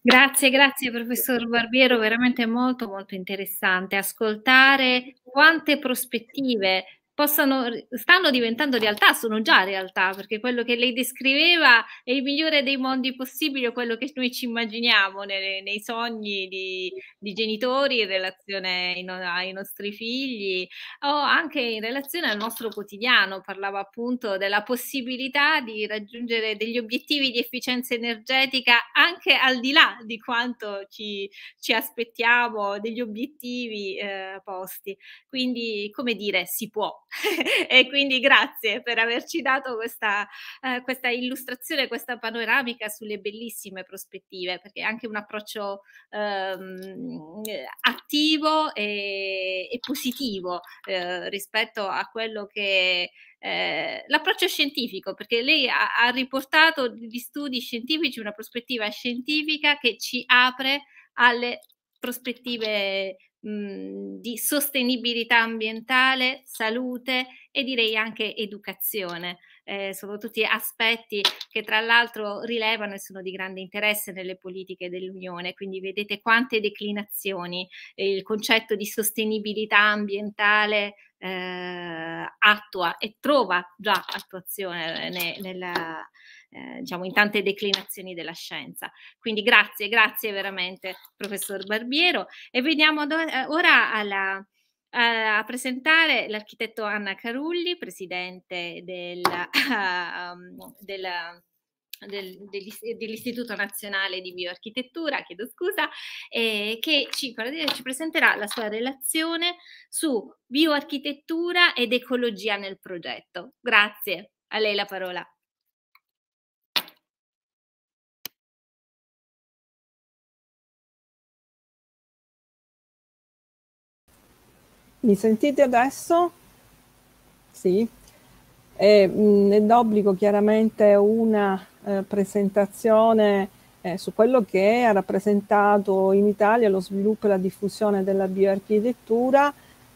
Grazie, grazie professor Barbiero, veramente molto molto interessante ascoltare quante prospettive possano, stanno diventando realtà, sono già realtà, perché quello che lei descriveva è il migliore dei mondi possibili o quello che noi ci immaginiamo nei, nei sogni di, di, genitori in relazione ai, ai, nostri figli o anche in relazione al nostro quotidiano. Parlava appunto della possibilità di raggiungere degli obiettivi di efficienza energetica anche al di là di quanto ci, ci aspettiamo, degli obiettivi eh, posti. Quindi, come dire, si può. e quindi grazie per averci dato questa, eh, questa, illustrazione, questa panoramica sulle bellissime prospettive, perché è anche un approccio ehm, attivo e, e positivo eh, rispetto a quello che eh, l'approccio scientifico, perché lei ha, ha riportato gli studi scientifici, una prospettiva scientifica che ci apre alle prospettive mh, di sostenibilità ambientale, salute e direi anche educazione. Eh, sono tutti aspetti che tra l'altro rilevano e sono di grande interesse nelle politiche dell'Unione, quindi vedete quante declinazioni eh, il concetto di sostenibilità ambientale eh, attua e trova già attuazione ne, nella, eh, diciamo, in tante declinazioni della scienza. Quindi grazie, grazie veramente, professor Barbiero. E veniamo eh, ora alla, a presentare l'architetto Anna Carulli, presidente del, uh, del del, dell'Istituto Nazionale di Bioarchitettura, chiedo scusa, eh, che ci, ci, presenterà la sua relazione su bioarchitettura ed ecologia nel progetto. Grazie, a lei la parola. Mi sentite adesso? Sì. È, è d'obbligo chiaramente una eh, presentazione eh, su quello che ha rappresentato in Italia lo sviluppo e la diffusione della bioarchitettura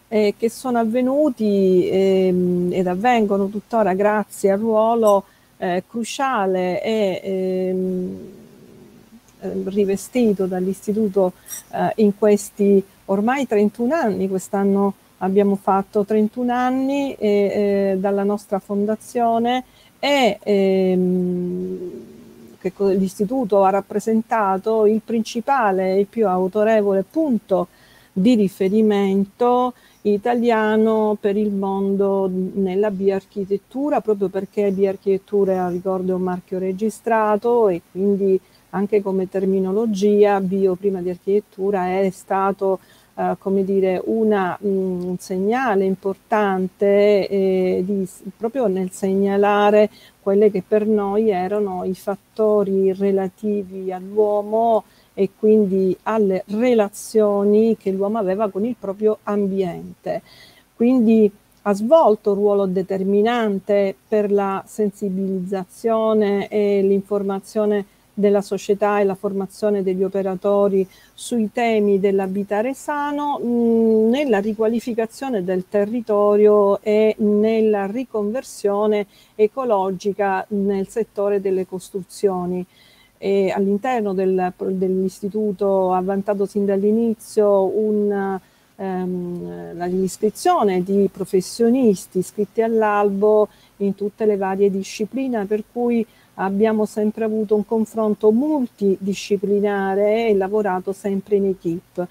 eh, che sono avvenuti ehm, ed avvengono tuttora grazie al ruolo eh, cruciale e ehm, rivestito dall'istituto eh, in questi ormai 31 anni, quest'anno abbiamo fatto 31 anni eh, eh, dalla nostra fondazione e ehm, che l'istituto ha rappresentato il principale e più autorevole punto di riferimento italiano per il mondo nella bioarchitettura, proprio perché bioarchitettura, ricordo, è un marchio registrato e quindi anche come terminologia bio prima di architettura è stato Uh, come dire, una, mh, un segnale importante eh, di, proprio nel segnalare quelle che per noi erano i fattori relativi all'uomo e quindi alle relazioni che l'uomo aveva con il proprio ambiente. Quindi ha svolto un ruolo determinante per la sensibilizzazione e l'informazione della società e la formazione degli operatori sui temi dell'abitare sano mh, nella riqualificazione del territorio e nella riconversione ecologica nel settore delle costruzioni. E all'interno del, dell'istituto ha vantato sin dall'inizio un, ehm, l'iscrizione di professionisti iscritti all'albo in tutte le varie discipline, per cui abbiamo sempre avuto un confronto multidisciplinare e lavorato sempre in equip.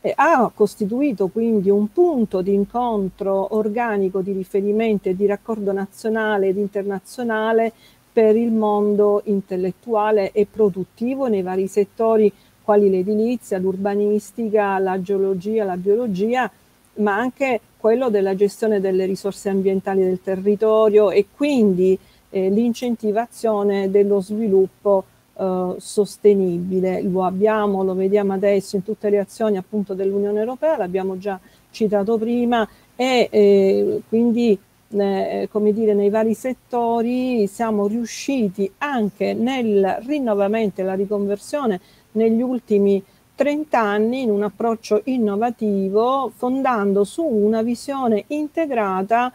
E ha costituito quindi un punto di incontro organico di riferimento e di raccordo nazionale ed internazionale per il mondo intellettuale e produttivo nei vari settori quali l'edilizia, l'urbanistica, la geologia, la biologia, ma anche quello della gestione delle risorse ambientali del territorio e quindi eh, l'incentivazione dello sviluppo eh, sostenibile. Lo abbiamo, lo vediamo adesso in tutte le azioni appunto dell'Unione Europea, l'abbiamo già citato prima e eh, quindi eh, come dire, nei vari settori siamo riusciti anche nel rinnovamento e la riconversione negli ultimi 30 anni in un approccio innovativo fondando su una visione integrata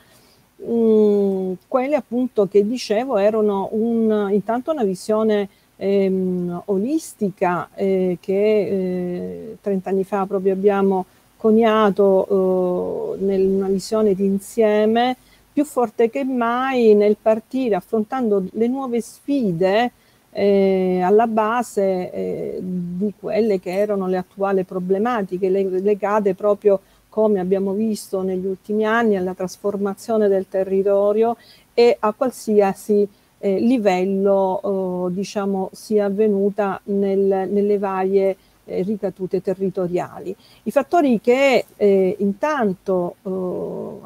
mh, quelle appunto che dicevo erano un, intanto una visione ehm, olistica eh, che eh, 30 anni fa proprio abbiamo coniato eh, in una visione d'insieme più forte che mai nel partire affrontando le nuove sfide eh, alla base eh, di quelle che erano le attuali problematiche legate proprio come abbiamo visto negli ultimi anni alla trasformazione del territorio e a qualsiasi eh, livello eh, diciamo sia avvenuta nel, nelle varie eh, ricadute territoriali. I fattori che eh, intanto eh,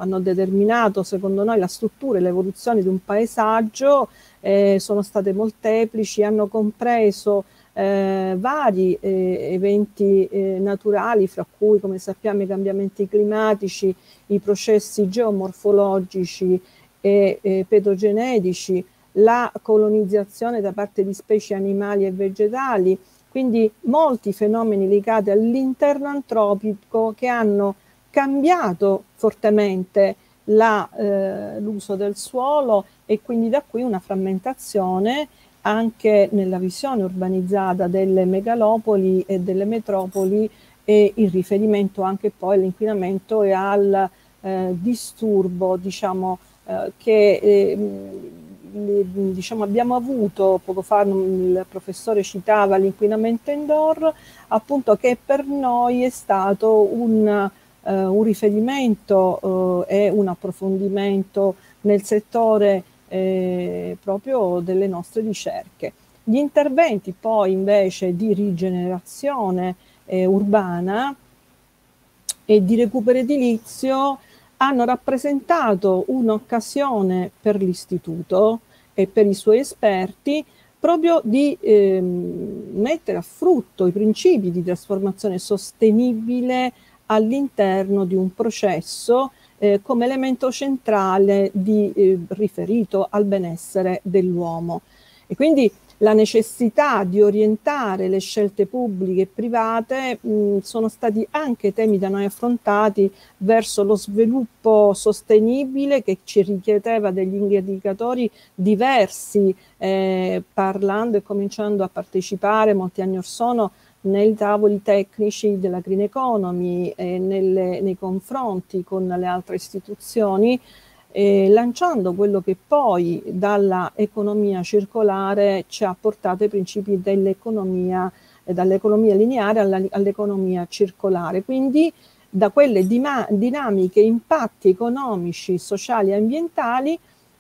hanno determinato secondo noi la struttura e l'evoluzione di un paesaggio eh, sono state molteplici, hanno compreso eh, vari eh, eventi naturali, fra cui come sappiamo i cambiamenti climatici, i processi geomorfologici e pedogenetici, la colonizzazione da parte di specie animali e vegetali, quindi molti fenomeni legati all'interno antropico che hanno cambiato fortemente eh, l'uso del suolo e quindi da qui una frammentazione anche nella visione urbanizzata delle megalopoli e delle metropoli e in riferimento anche poi all'inquinamento e al eh, disturbo diciamo, eh, che eh, diciamo, abbiamo avuto, poco fa il professore citava l'inquinamento indoor, appunto che per noi è stato un, uh, un riferimento uh, e un approfondimento nel settore eh, proprio delle nostre ricerche. Gli interventi poi invece di rigenerazione eh, urbana e di recupero edilizio hanno rappresentato un'occasione per l'istituto e per i suoi esperti proprio di eh, mettere a frutto i principi di trasformazione sostenibile all'interno di un processo eh, come elemento centrale di, eh, riferito al benessere dell'uomo. E quindi la necessità di orientare le scelte pubbliche e private mh, sono stati anche temi da noi affrontati verso lo sviluppo sostenibile che ci richiedeva degli indicatori diversi, eh, parlando e cominciando a partecipare molti anni or sono nei tavoli tecnici della green economy e nelle, nei confronti con le altre istituzioni eh, lanciando quello che poi dalla economia circolare ci ha portato ai principi dell'economia, eh, dall'economia lineare alla, all'economia circolare. Quindi da quelle dinamiche, impatti economici, sociali e ambientali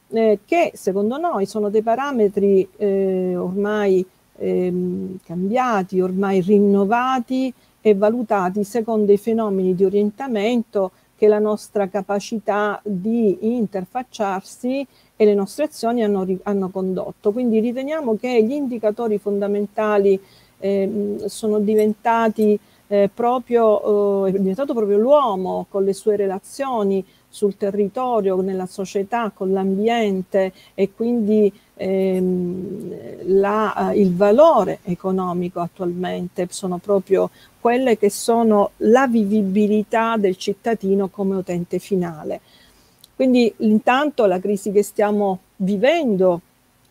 eh, che secondo noi sono dei parametri eh, ormai ehm, cambiati, ormai rinnovati e valutati secondo i fenomeni di orientamento che la nostra capacità di interfacciarsi e le nostre azioni hanno, hanno condotto. Quindi riteniamo che gli indicatori fondamentali eh, sono diventati eh, proprio, eh, proprio l'uomo con le sue relazioni sul territorio, nella società, con l'ambiente e quindi ehm, la, il valore economico attualmente sono proprio quelle che sono la vivibilità del cittadino come utente finale. Quindi intanto la crisi che stiamo vivendo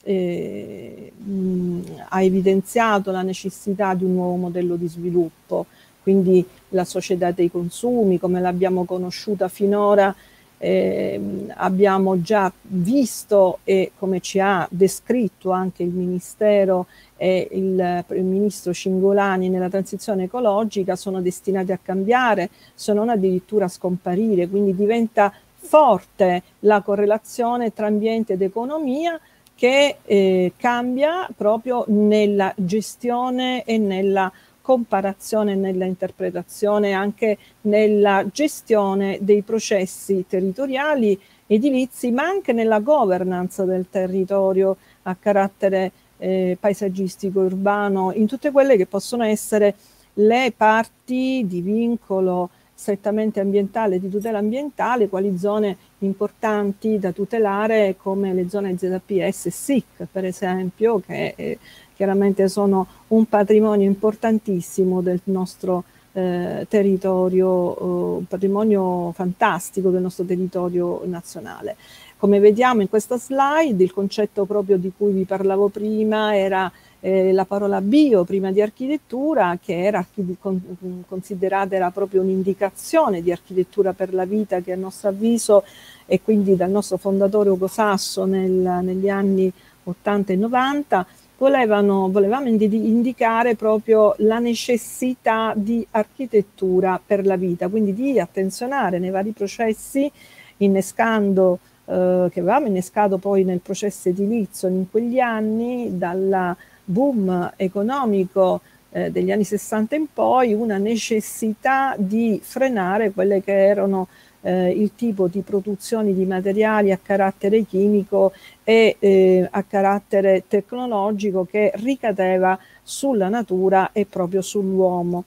eh, mh, ha evidenziato la necessità di un nuovo modello di sviluppo, quindi la società dei consumi come l'abbiamo conosciuta finora eh, abbiamo già visto e come ci ha descritto anche il Ministero e il, il Ministro Cingolani nella transizione ecologica sono destinati a cambiare, se non addirittura a scomparire, quindi diventa forte la correlazione tra ambiente ed economia che eh, cambia proprio nella gestione e nella comparazione nella interpretazione, anche nella gestione dei processi territoriali edilizi, ma anche nella governance del territorio a carattere eh, paesaggistico urbano, in tutte quelle che possono essere le parti di vincolo strettamente ambientale, di tutela ambientale, quali zone importanti da tutelare come le zone ZPS SIC, per esempio, che eh, chiaramente sono un patrimonio importantissimo del nostro eh, territorio, eh, un patrimonio fantastico del nostro territorio nazionale. Come vediamo in questa slide, il concetto proprio di cui vi parlavo prima era eh, la parola bio prima di architettura, che era con, considerata era proprio un'indicazione di architettura per la vita che a nostro avviso e quindi dal nostro fondatore Ugo Sasso nel, negli anni 80 e 90 volevano, volevamo indicare proprio la necessità di architettura per la vita, quindi di attenzionare nei vari processi, innescando, eh, che avevamo innescato poi nel processo edilizio in quegli anni, dal boom economico eh, degli anni 60 in poi, una necessità di frenare quelle che erano eh, il tipo di produzioni di materiali a carattere chimico e eh, a carattere tecnologico che ricadeva sulla natura e proprio sull'uomo.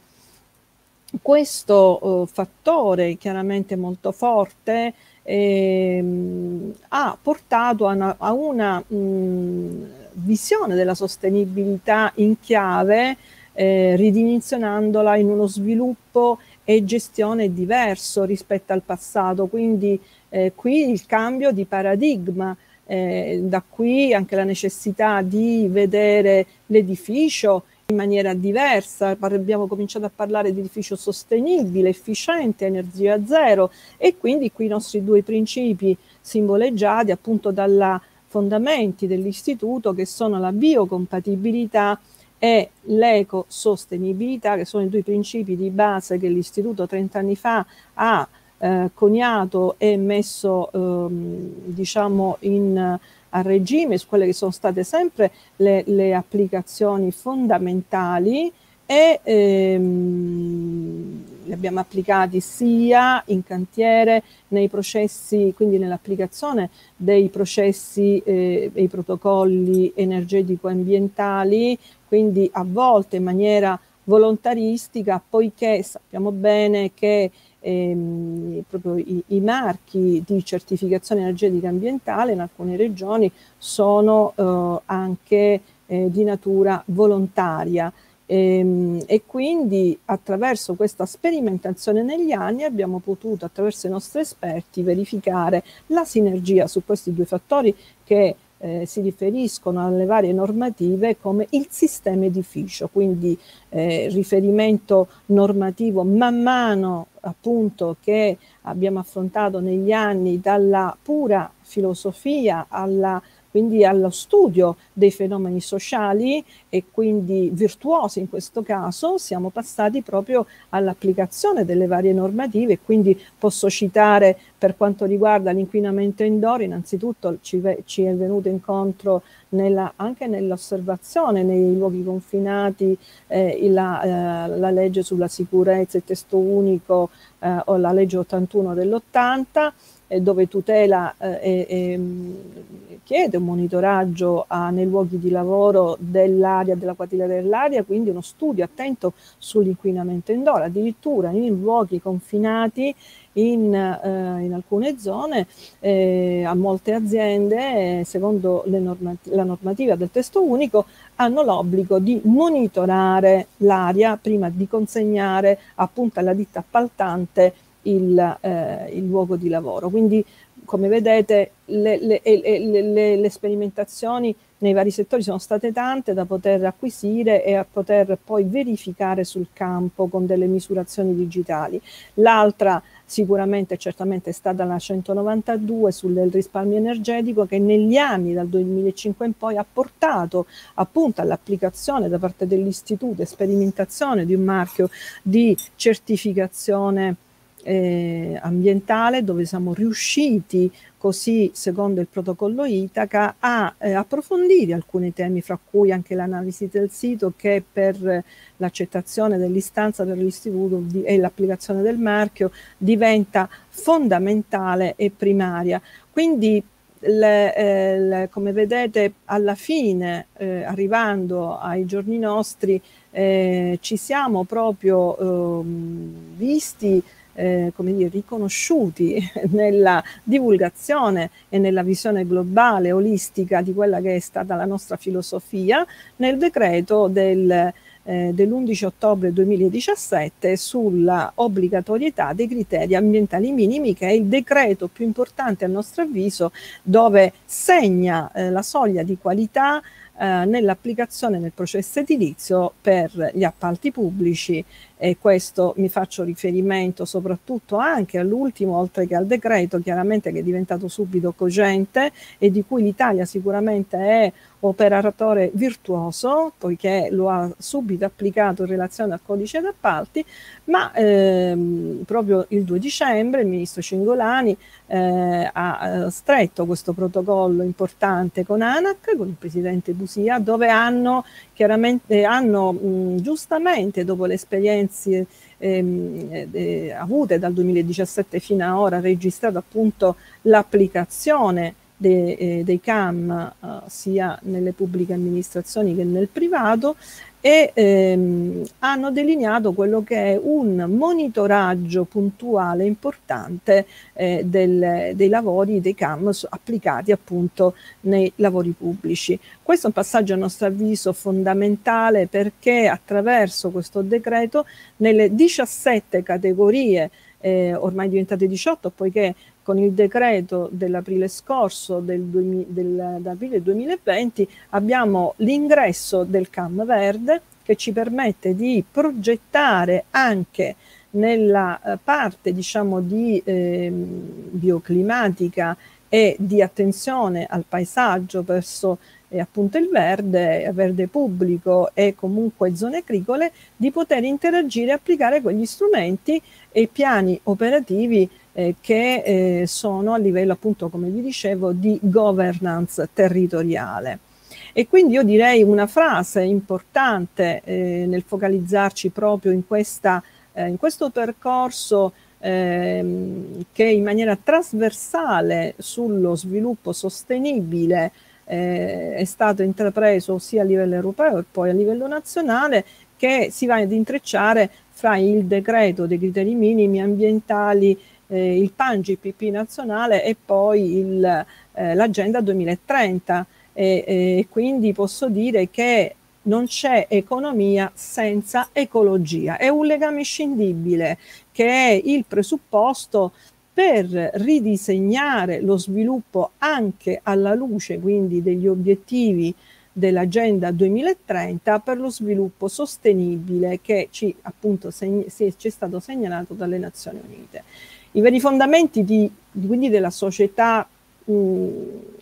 Questo eh, fattore chiaramente molto forte ehm, ha portato a una, a una mh, visione della sostenibilità in chiave eh, ridimensionandola in uno sviluppo e gestione diverso rispetto al passato, quindi eh, qui il cambio di paradigma, eh, da qui anche la necessità di vedere l'edificio in maniera diversa, abbiamo cominciato a parlare di edificio sostenibile, efficiente, energia zero e quindi qui i nostri due principi simboleggiati appunto dai fondamenti dell'istituto che sono la biocompatibilità e l'ecosostenibilità, che sono i due principi di base che l'Istituto 30 anni fa ha eh, coniato e messo ehm, diciamo in, a regime su quelle che sono state sempre le, le applicazioni fondamentali e ehm, li abbiamo applicati sia in cantiere, nei processi, quindi nell'applicazione dei processi e eh, protocolli energetico-ambientali, quindi a volte in maniera volontaristica, poiché sappiamo bene che ehm, proprio i, i, marchi di certificazione energetica ambientale in alcune regioni sono eh, anche eh, di natura volontaria. E, ehm, e, quindi attraverso questa sperimentazione negli anni abbiamo potuto, attraverso i nostri esperti, verificare la sinergia su questi due fattori che eh, si riferiscono alle varie normative come il sistema edificio, quindi eh, riferimento normativo man mano appunto che abbiamo affrontato negli anni dalla pura filosofia alla quindi allo studio dei fenomeni sociali e quindi virtuosi in questo caso, siamo passati proprio all'applicazione delle varie normative. Quindi posso citare per quanto riguarda l'inquinamento indoor, innanzitutto ci, ci è venuto incontro nella, anche nell'osservazione nei luoghi confinati eh, la, eh, la, legge sulla sicurezza, il testo unico eh, o la legge 81 dell'80 dove tutela eh, e, e, chiede un monitoraggio a, nei luoghi di lavoro dell'aria, della qualità dell'aria, quindi uno studio attento sull'inquinamento indoor, addirittura in luoghi confinati in, eh, in, alcune zone eh, a molte aziende, eh, secondo normati- la normativa del testo unico, hanno l'obbligo di monitorare l'aria prima di consegnare appunto alla ditta appaltante il, eh, il luogo di lavoro. Quindi, come vedete, le, le, le, le, sperimentazioni nei vari settori sono state tante da poter acquisire e a poter poi verificare sul campo con delle misurazioni digitali. L'altra sicuramente certamente è stata la 192 sul risparmio energetico che negli anni dal 2005 in poi ha portato appunto all'applicazione da parte dell'istituto e sperimentazione di un marchio di certificazione eh, ambientale dove siamo riusciti così secondo il protocollo Itaca a eh, approfondire alcuni temi fra cui anche l'analisi del sito che per l'accettazione dell'istanza per l'istituto e l'applicazione del marchio diventa fondamentale e primaria. Quindi le, eh, le, come vedete alla fine eh, arrivando ai giorni nostri eh, ci siamo proprio ehm, visti eh, come dire, riconosciuti nella divulgazione e nella visione globale, olistica di quella che è stata la nostra filosofia nel decreto del eh, dell'11 ottobre 2017 sulla obbligatorietà dei criteri ambientali minimi, che è il decreto più importante a nostro avviso, dove segna eh, la soglia di qualità eh, nell'applicazione nel processo edilizio per gli appalti pubblici e questo mi faccio riferimento soprattutto anche all'ultimo, oltre che al decreto, chiaramente che è diventato subito cogente e di cui l'Italia sicuramente è operatore virtuoso, poiché lo ha subito applicato in relazione al codice d'appalti, ma ehm, proprio il 2 dicembre il ministro Cingolani eh, ha eh, stretto questo protocollo importante con ANAC, con il presidente Busia, dove hanno chiaramente hanno mh, giustamente dopo le esperienze ehm, eh, avute dal 2017 fino ad ora registrato appunto l'applicazione de, eh, dei CAM eh, sia nelle pubbliche amministrazioni che nel privato e ehm, hanno delineato quello che è un monitoraggio puntuale importante eh, del, dei lavori dei CAM applicati appunto nei lavori pubblici. Questo è un passaggio a nostro avviso fondamentale perché attraverso questo decreto nelle 17 categorie eh, ormai diventate 18 poiché con il decreto dell'aprile scorso, del, dell'aprile 2020, abbiamo l'ingresso del CAM verde che ci permette di progettare anche nella eh, parte diciamo di eh, bioclimatica e di attenzione al paesaggio verso eh, appunto il verde, verde pubblico e comunque zone agricole, di poter interagire e applicare quegli strumenti e piani operativi eh, che eh, sono a livello appunto, come vi dicevo, di governance territoriale. E quindi io direi una frase importante eh, nel focalizzarci proprio in, questa, eh, in questo percorso ehm, che in maniera trasversale sullo sviluppo sostenibile eh, è stato intrapreso sia a livello europeo e poi a livello nazionale, che si va ad intrecciare fra il decreto dei criteri minimi ambientali eh, il PAN GPP nazionale e poi eh, l'agenda 2030 e, e quindi posso dire che non c'è economia senza ecologia. È un legame scindibile che è il presupposto per ridisegnare lo sviluppo anche alla luce quindi degli obiettivi dell'agenda 2030 per lo sviluppo sostenibile che ci appunto segni, ci è stato segnalato dalle Nazioni Unite. I veri fondamenti di, quindi della società,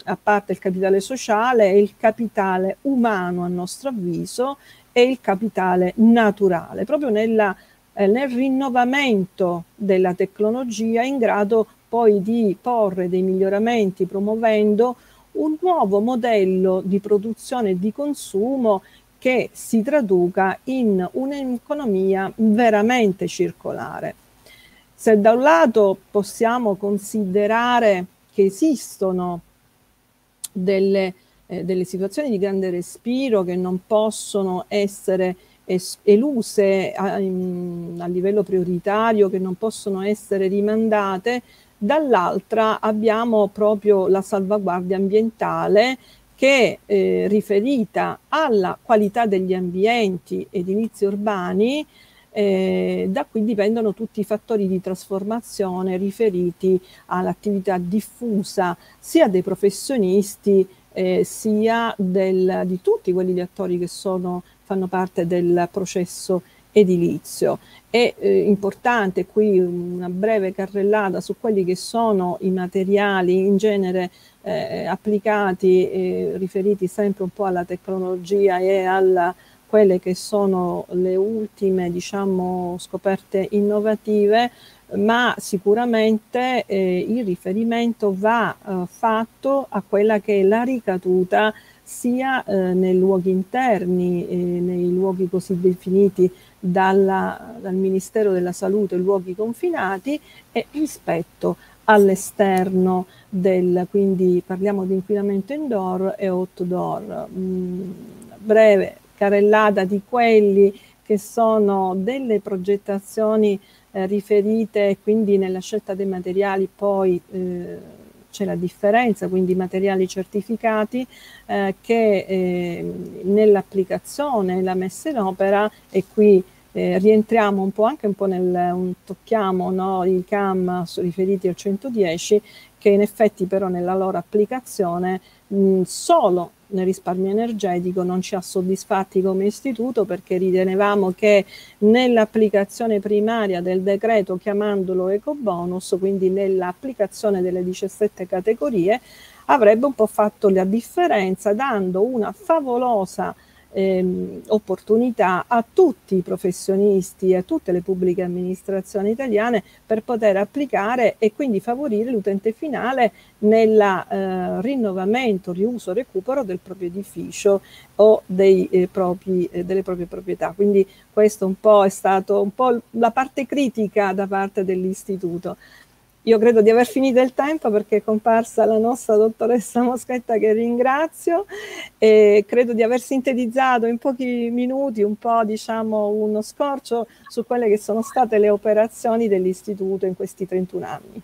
a parte il capitale sociale, è il capitale umano a nostro avviso e il capitale naturale, proprio nella, eh, nel rinnovamento della tecnologia in grado poi di porre dei miglioramenti promuovendo un nuovo modello di produzione e di consumo che si traduca in un'economia veramente circolare. Se da un lato possiamo considerare che esistono delle, eh, delle situazioni di grande respiro che non possono essere es- eluse a, in, a livello prioritario, che non possono essere rimandate, dall'altra abbiamo proprio la salvaguardia ambientale che eh, riferita alla qualità degli ambienti edilizi urbani eh, da qui dipendono tutti i fattori di trasformazione riferiti all'attività diffusa sia dei professionisti eh, sia del, di tutti quelli attori che sono, fanno parte del processo edilizio. È eh, importante qui una breve carrellata su quelli che sono i materiali in genere eh, applicati, eh, riferiti sempre un po' alla tecnologia e alla quelle che sono le ultime diciamo, scoperte innovative, ma sicuramente eh, il riferimento va eh, fatto a quella che è la ricaduta sia eh, nei luoghi interni, nei luoghi così definiti dalla, dal Ministero della Salute, luoghi confinati, e rispetto all'esterno del, quindi parliamo di inquinamento indoor e outdoor. Mm, breve carrellata di quelli che sono delle progettazioni eh, riferite quindi nella scelta dei materiali poi eh, c'è la differenza, quindi materiali certificati eh, che eh, nell'applicazione, la messa in opera e qui eh, rientriamo un po' anche un po' nel, un, tocchiamo no, i CAM riferiti al 110 che in effetti però nella loro applicazione mh, solo nel risparmio energetico non ci ha soddisfatti come istituto perché ritenevamo che nell'applicazione primaria del decreto chiamandolo eco bonus, quindi nell'applicazione delle 17 categorie, avrebbe un po' fatto la differenza dando una favolosa ehm, opportunità a tutti i professionisti a tutte le pubbliche amministrazioni italiane per poter applicare e quindi favorire l'utente finale nel eh, rinnovamento, riuso, recupero del proprio edificio o dei, eh, propri, eh, delle proprie proprietà. Quindi questo un po' è po' la parte critica da parte dell'istituto. Io credo di aver finito il tempo perché è comparsa la nostra dottoressa Moschetta che ringrazio e credo di aver sintetizzato in pochi minuti un po' diciamo uno scorcio su quelle che sono state le operazioni dell'istituto in questi 31 anni.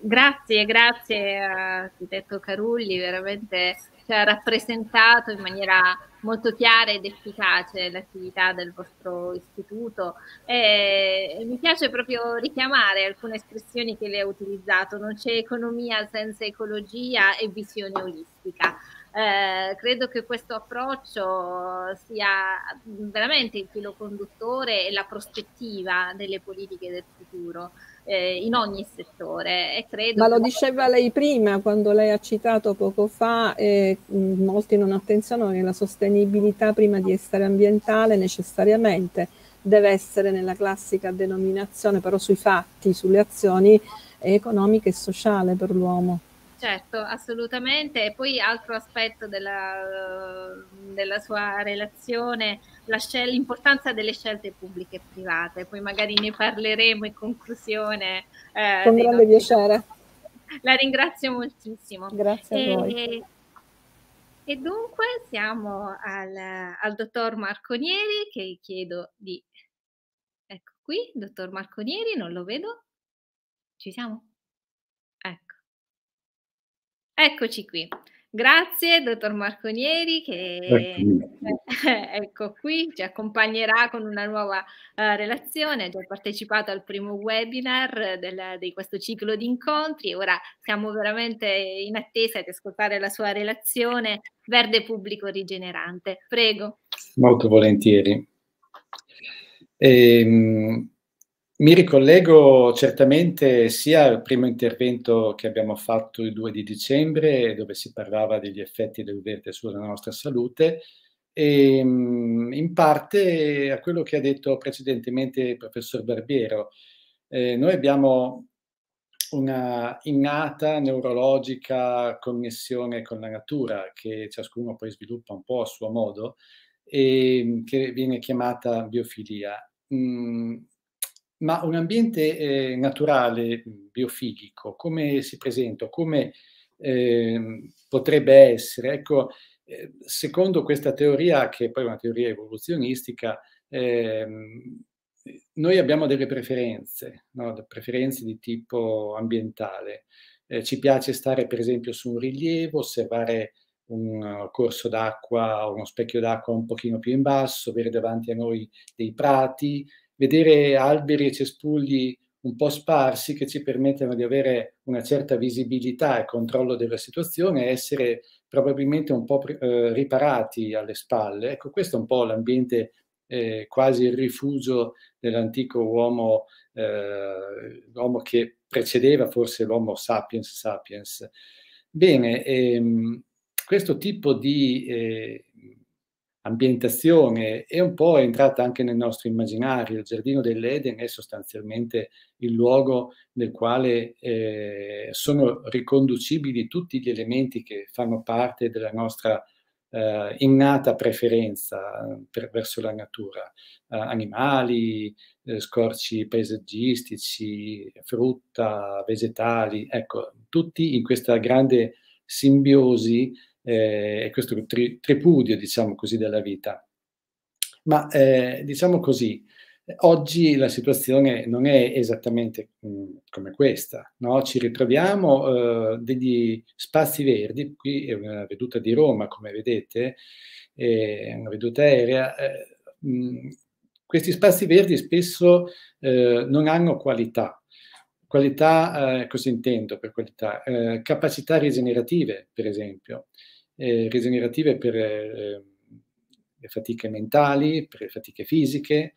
Grazie, grazie architetto Carulli, veramente ci rappresentato in maniera molto chiara ed efficace l'attività del vostro istituto e mi piace proprio richiamare alcune espressioni che lei ha utilizzato, non c'è economia senza ecologia e visione olistica. Eh, credo che questo approccio sia veramente il filo conduttore e la prospettiva delle politiche del futuro eh, in ogni settore. E credo Ma lo diceva lei prima, quando lei ha citato poco fa, e mh, molti non attenzionano che la sostenibilità prima di essere ambientale necessariamente deve essere nella classica denominazione, però sui fatti, sulle azioni economiche e sociali per l'uomo. Certo, assolutamente. E poi altro aspetto della, della sua relazione, l'importanza delle scelte pubbliche e private. Poi magari ne parleremo in conclusione. Eh, Con grande piacere. La ringrazio moltissimo. Grazie e, a voi. E dunque siamo al, al dottor Marconieri che chiedo di... Ecco qui, dottor Marconieri, non lo vedo. Ci siamo? Eccoci qui. Grazie, dottor Marconieri, che ecco qui, ci accompagnerà con una nuova uh, relazione. Ha già partecipato al primo webinar del, di questo ciclo di incontri. Ora siamo veramente in attesa di ascoltare la sua relazione Verde Pubblico Rigenerante. Prego. Molto volentieri. Ehm, mi ricollego certamente sia al primo intervento che abbiamo fatto il 2 di dicembre, dove si parlava degli effetti del verde sulla nostra salute, e ehm, in parte a quello che ha detto precedentemente il professor Barbiero. Eh, noi abbiamo una innata neurologica connessione con la natura che ciascuno poi sviluppa un po' a suo modo e ehm, che viene chiamata biofilia. Mm, ma un ambiente eh, naturale, biofilico, come si presenta, come eh, potrebbe essere? Ecco, eh, secondo questa teoria, che è poi una teoria evoluzionistica, ehm, noi abbiamo delle preferenze, no? preferenze di tipo ambientale. Eh, ci piace stare per esempio su un rilievo, osservare un corso d'acqua o uno specchio d'acqua un pochino più in basso, avere davanti a noi dei prati, vedere alberi e cespugli un po' sparsi che ci permettono di avere una certa visibilità e controllo della situazione e essere probabilmente un po' eh, riparati alle spalle. Ecco, questo è un po' l'ambiente eh, quasi il rifugio dell'antico uomo, eh, l'uomo che precedeva forse l'uomo sapiens sapiens. Bene, ehm, questo tipo di eh, ambientazione è un po' entrata anche nel nostro immaginario. Il giardino dell'Eden è sostanzialmente il luogo nel quale eh, sono riconducibili tutti gli elementi che fanno parte della nostra eh, innata preferenza eh, per, verso la natura. Eh, animali, eh, scorci paesaggistici, frutta, vegetali, ecco, tutti in questa grande simbiosi eh, questo tri, tripudio, diciamo così, della vita. Ma eh, diciamo così, Oggi la situazione non è esattamente mh, come questa, no? ci ritroviamo eh, degli spazi verdi, qui è una veduta di Roma come vedete, è una veduta aerea, eh, mh, questi spazi verdi spesso eh, non hanno qualità. Qualità, eh, cosa intendo per qualità? Eh, capacità rigenerative, per esempio, eh, rigenerative per le fatiche mentali, per le fatiche fisiche,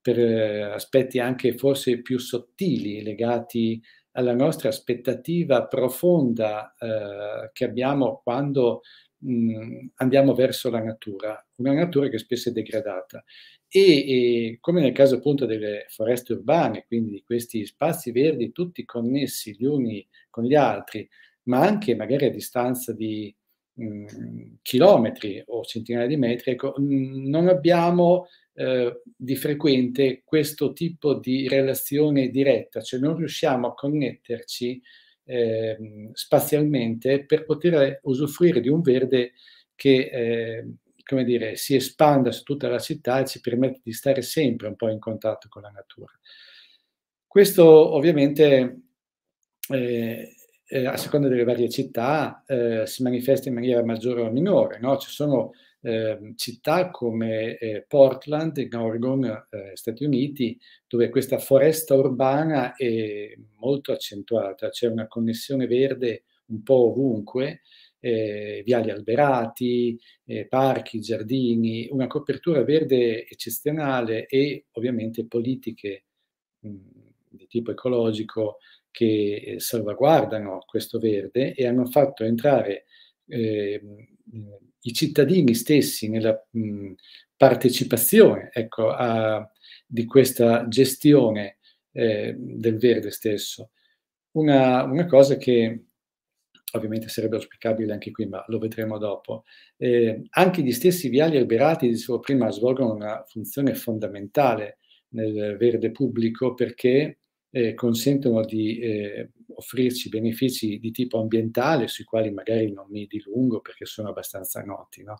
per eh, aspetti anche forse più sottili legati alla nostra aspettativa profonda eh, che abbiamo quando mh, andiamo verso la natura, una natura che spesso è degradata. E, e, come nel caso appunto delle foreste urbane, quindi di questi spazi verdi tutti connessi gli uni con gli altri, ma anche magari a distanza di mh, chilometri o centinaia di metri, ecco, non abbiamo eh, di frequente questo tipo di relazione diretta, cioè non riusciamo a connetterci eh, spazialmente per poter usufruire di un verde che eh, come dire, si espanda su tutta la città e ci permette di stare sempre un po' in contatto con la natura. Questo ovviamente eh, eh, a seconda delle varie città eh, si manifesta in maniera maggiore o minore. No? Ci sono eh, città come eh, Portland in Oregon, eh, Stati Uniti, dove questa foresta urbana è molto accentuata, c'è una connessione verde un po' ovunque, eh, viali alberati, parchi, giardini, una copertura verde eccezionale e ovviamente politiche mh, di tipo ecologico che salvaguardano questo verde e hanno fatto entrare eh, i cittadini stessi nella mh, partecipazione ecco, a, di questa gestione eh, del verde stesso. Una, una, cosa che ovviamente sarebbe auspicabile anche qui, ma lo vedremo dopo. Eh, anche gli stessi viali alberati, dicevo prima, svolgono una funzione fondamentale nel verde pubblico perché eh, consentono di eh, offrirci benefici di tipo ambientale, sui quali magari non mi dilungo perché sono abbastanza noti, no?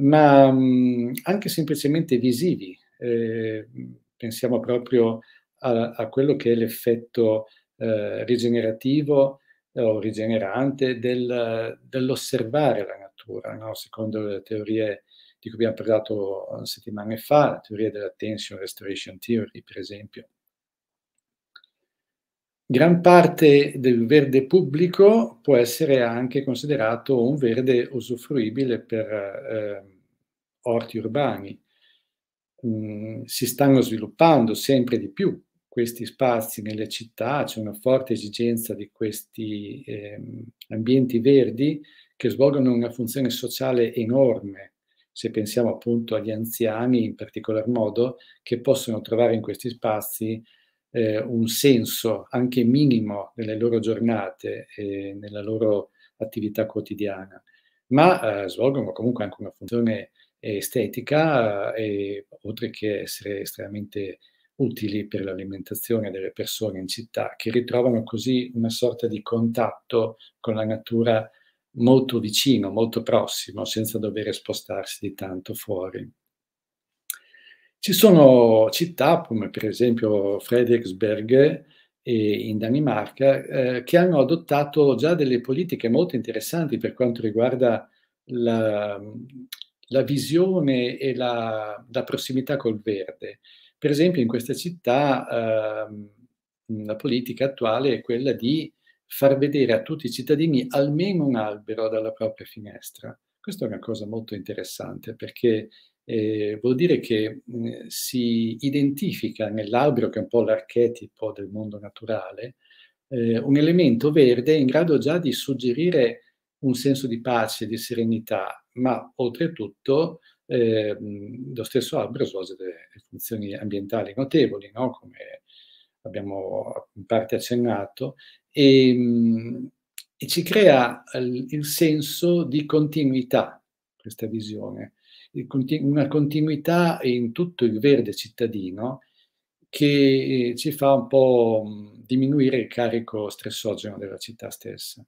ma mh, anche semplicemente visivi. Eh, pensiamo proprio a, a, quello che è l'effetto eh, rigenerativo o rigenerante del, dell'osservare la natura, no? secondo le teorie di cui abbiamo parlato settimane fa, la teoria dell'attention restoration theory, per esempio. Gran parte del verde pubblico può essere anche considerato un verde usufruibile per eh, orti urbani. Mm, si stanno sviluppando sempre di più questi spazi nelle città, c'è una forte esigenza di questi eh, ambienti verdi che svolgono una funzione sociale enorme, se pensiamo appunto agli anziani in particolar modo, che possono trovare in questi spazi eh, un senso anche minimo nelle loro giornate e nella loro attività quotidiana, ma eh, svolgono comunque anche una funzione estetica eh, oltre che essere estremamente utili per l'alimentazione delle persone in città, che ritrovano così una sorta di contatto con la natura molto vicino, molto prossimo, senza dover spostarsi di tanto fuori. Ci sono città, come per esempio Frederiksberg in Danimarca, eh, che hanno adottato già delle politiche molto interessanti per quanto riguarda la, la visione e la, la, prossimità col verde. Per esempio in questa città eh, la politica attuale è quella di far vedere a tutti i cittadini almeno un albero dalla propria finestra. Questa è una cosa molto interessante perché eh, vuol dire che mh, si identifica nell'albero, che è un po' l'archetipo del mondo naturale, eh, un elemento verde in grado già di suggerire un senso di pace, di serenità, ma oltretutto eh, lo stesso albero svolge delle funzioni ambientali notevoli, no? come abbiamo in parte accennato, e, mh, e ci crea il, il senso di continuità, questa visione una continuità in tutto il verde cittadino che ci fa un po' diminuire il carico stressogeno della città stessa.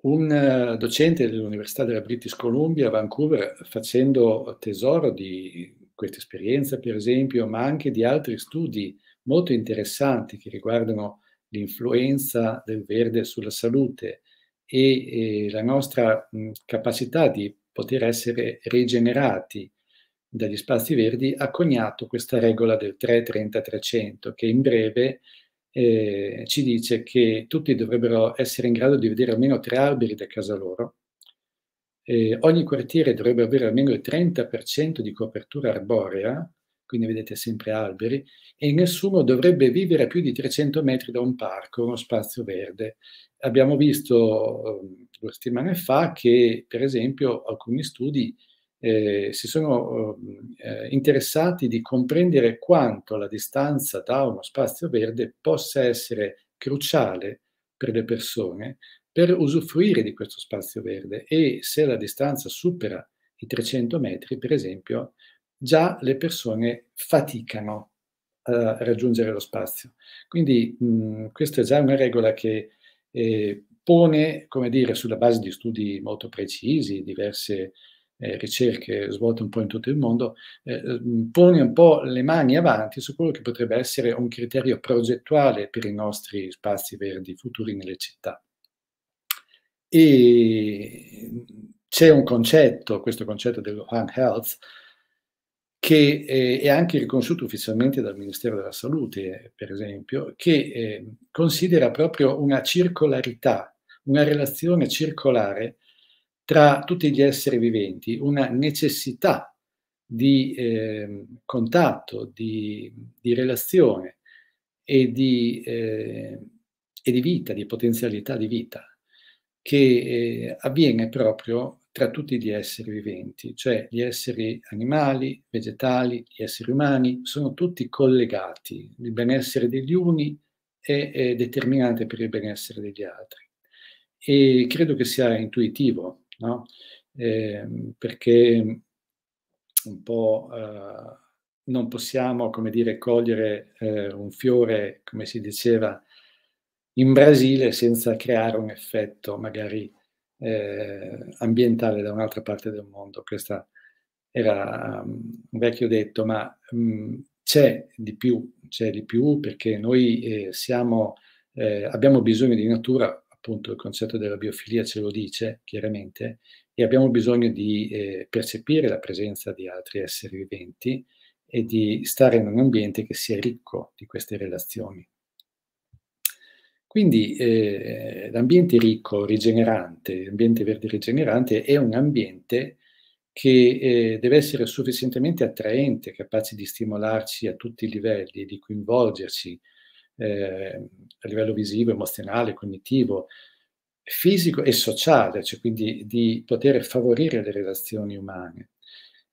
Un eh, docente dell'Università della British Columbia a Vancouver, facendo tesoro di questa esperienza, per esempio, ma anche di altri studi molto interessanti che riguardano l'influenza del verde sulla salute e, e la nostra mh, capacità di poter essere rigenerati dagli spazi verdi, ha coniato questa regola del 3-30-300 che in breve eh, ci dice che tutti dovrebbero essere in grado di vedere almeno tre alberi da casa loro, eh, ogni quartiere dovrebbe avere almeno il 30% di copertura arborea, quindi vedete sempre alberi, e nessuno dovrebbe vivere a più di 300 metri da un parco, uno spazio verde. Abbiamo visto ehm, due settimane fa che, per esempio, alcuni studi eh, si sono eh, interessati di comprendere quanto la distanza da uno spazio verde possa essere cruciale per le persone per usufruire di questo spazio verde e se la distanza supera i 300 metri, per esempio, già le persone faticano a raggiungere lo spazio. Quindi mh, questa è già una regola che eh, pone, come dire, sulla base di studi molto precisi, diverse eh, ricerche svolte un po' in tutto il mondo, eh, pone un po' le mani avanti su quello che potrebbe essere un criterio progettuale per i nostri spazi verdi futuri nelle città. E c'è un concetto, questo concetto dello One Health, che eh, è anche riconosciuto ufficialmente dal Ministero della Salute, per esempio, che eh, considera proprio una circolarità, una relazione circolare tra tutti gli esseri viventi, una necessità di eh, contatto, di, di, relazione e di, eh, e di, vita, di potenzialità di vita, che eh, avviene proprio tra tutti gli esseri viventi, cioè gli esseri animali, vegetali, gli esseri umani, sono tutti collegati. Il benessere degli uni è, è determinante per il benessere degli altri. E credo che sia intuitivo no? eh, perché un po' eh, non possiamo, come dire, cogliere eh, un fiore, come si diceva in Brasile, senza creare un effetto magari eh, ambientale da un'altra parte del mondo. Questo era um, un vecchio detto, ma um, c'è di più, c'è di più perché noi eh, siamo, eh, abbiamo bisogno di natura appunto il concetto della biofilia ce lo dice chiaramente, e abbiamo bisogno di eh, percepire la presenza di altri esseri viventi e di stare in un ambiente che sia ricco di queste relazioni. Quindi eh, l'ambiente ricco, rigenerante, l'ambiente verde rigenerante è un ambiente che eh, deve essere sufficientemente attraente, capace di stimolarci a tutti i livelli, di coinvolgerci, eh, a livello visivo, emozionale, cognitivo, fisico e sociale, cioè quindi di poter favorire le relazioni umane.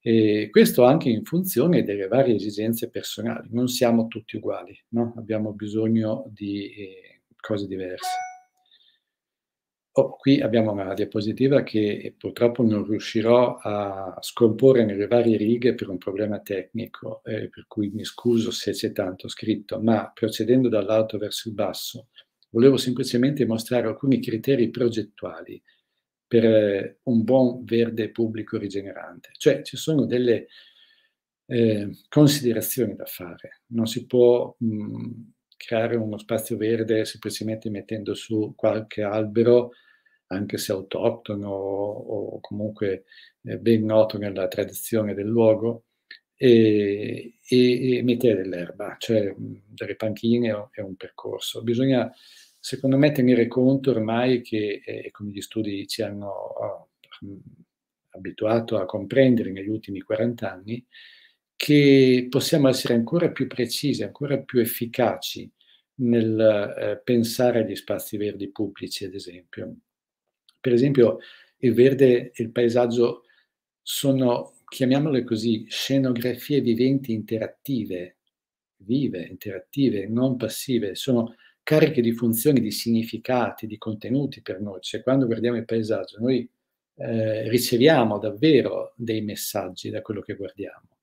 E questo anche in funzione delle varie esigenze personali. Non siamo tutti uguali, no? abbiamo bisogno di eh, cose diverse. Oh, qui abbiamo una diapositiva che purtroppo non riuscirò a scomporre nelle varie righe per un problema tecnico, eh, per cui mi scuso se c'è tanto scritto, ma procedendo dall'alto verso il basso, volevo semplicemente mostrare alcuni criteri progettuali per eh, un buon verde pubblico rigenerante. Cioè ci sono delle eh, considerazioni da fare, non si può mh, creare uno spazio verde semplicemente mettendo su qualche albero anche se autoctono o, comunque eh, ben noto nella tradizione del luogo, e, e, e mettere dell'erba, cioè delle panchine è un percorso. Bisogna, secondo me, tenere conto ormai che, eh, come gli studi ci hanno oh, abituato a comprendere negli ultimi 40 anni, che possiamo essere ancora più precisi, ancora più efficaci nel eh, pensare agli spazi verdi pubblici, ad esempio. Per esempio, il verde e il paesaggio sono, chiamiamole così, scenografie viventi interattive, vive, interattive, non passive, sono cariche di funzioni, di significati, di contenuti per noi. Cioè, quando guardiamo il paesaggio, noi eh, riceviamo davvero dei messaggi da quello che guardiamo.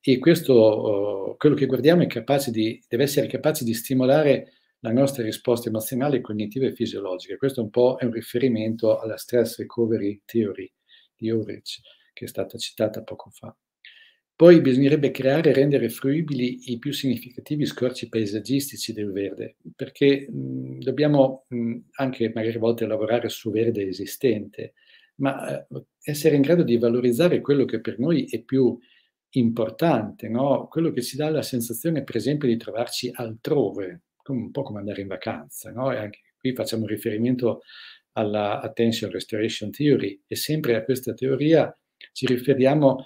E questo, oh, quello che guardiamo è capace di, deve essere capace di stimolare la nostra risposta emozionale, cognitiva e fisiologica. Questo un po' è un riferimento alla Stress Recovery Theory di Ulrich, che è stata citata poco fa. Poi bisognerebbe creare e rendere fruibili i più significativi scorci paesaggistici del verde, perché mh, dobbiamo mh, anche magari a volte lavorare su verde esistente, ma eh, essere in grado di valorizzare quello che per noi è più importante, no? quello che ci dà la sensazione, per esempio, di trovarci altrove, un po' come andare in vacanza. No? E anche qui facciamo riferimento alla Attention Restoration Theory e sempre a questa teoria ci riferiamo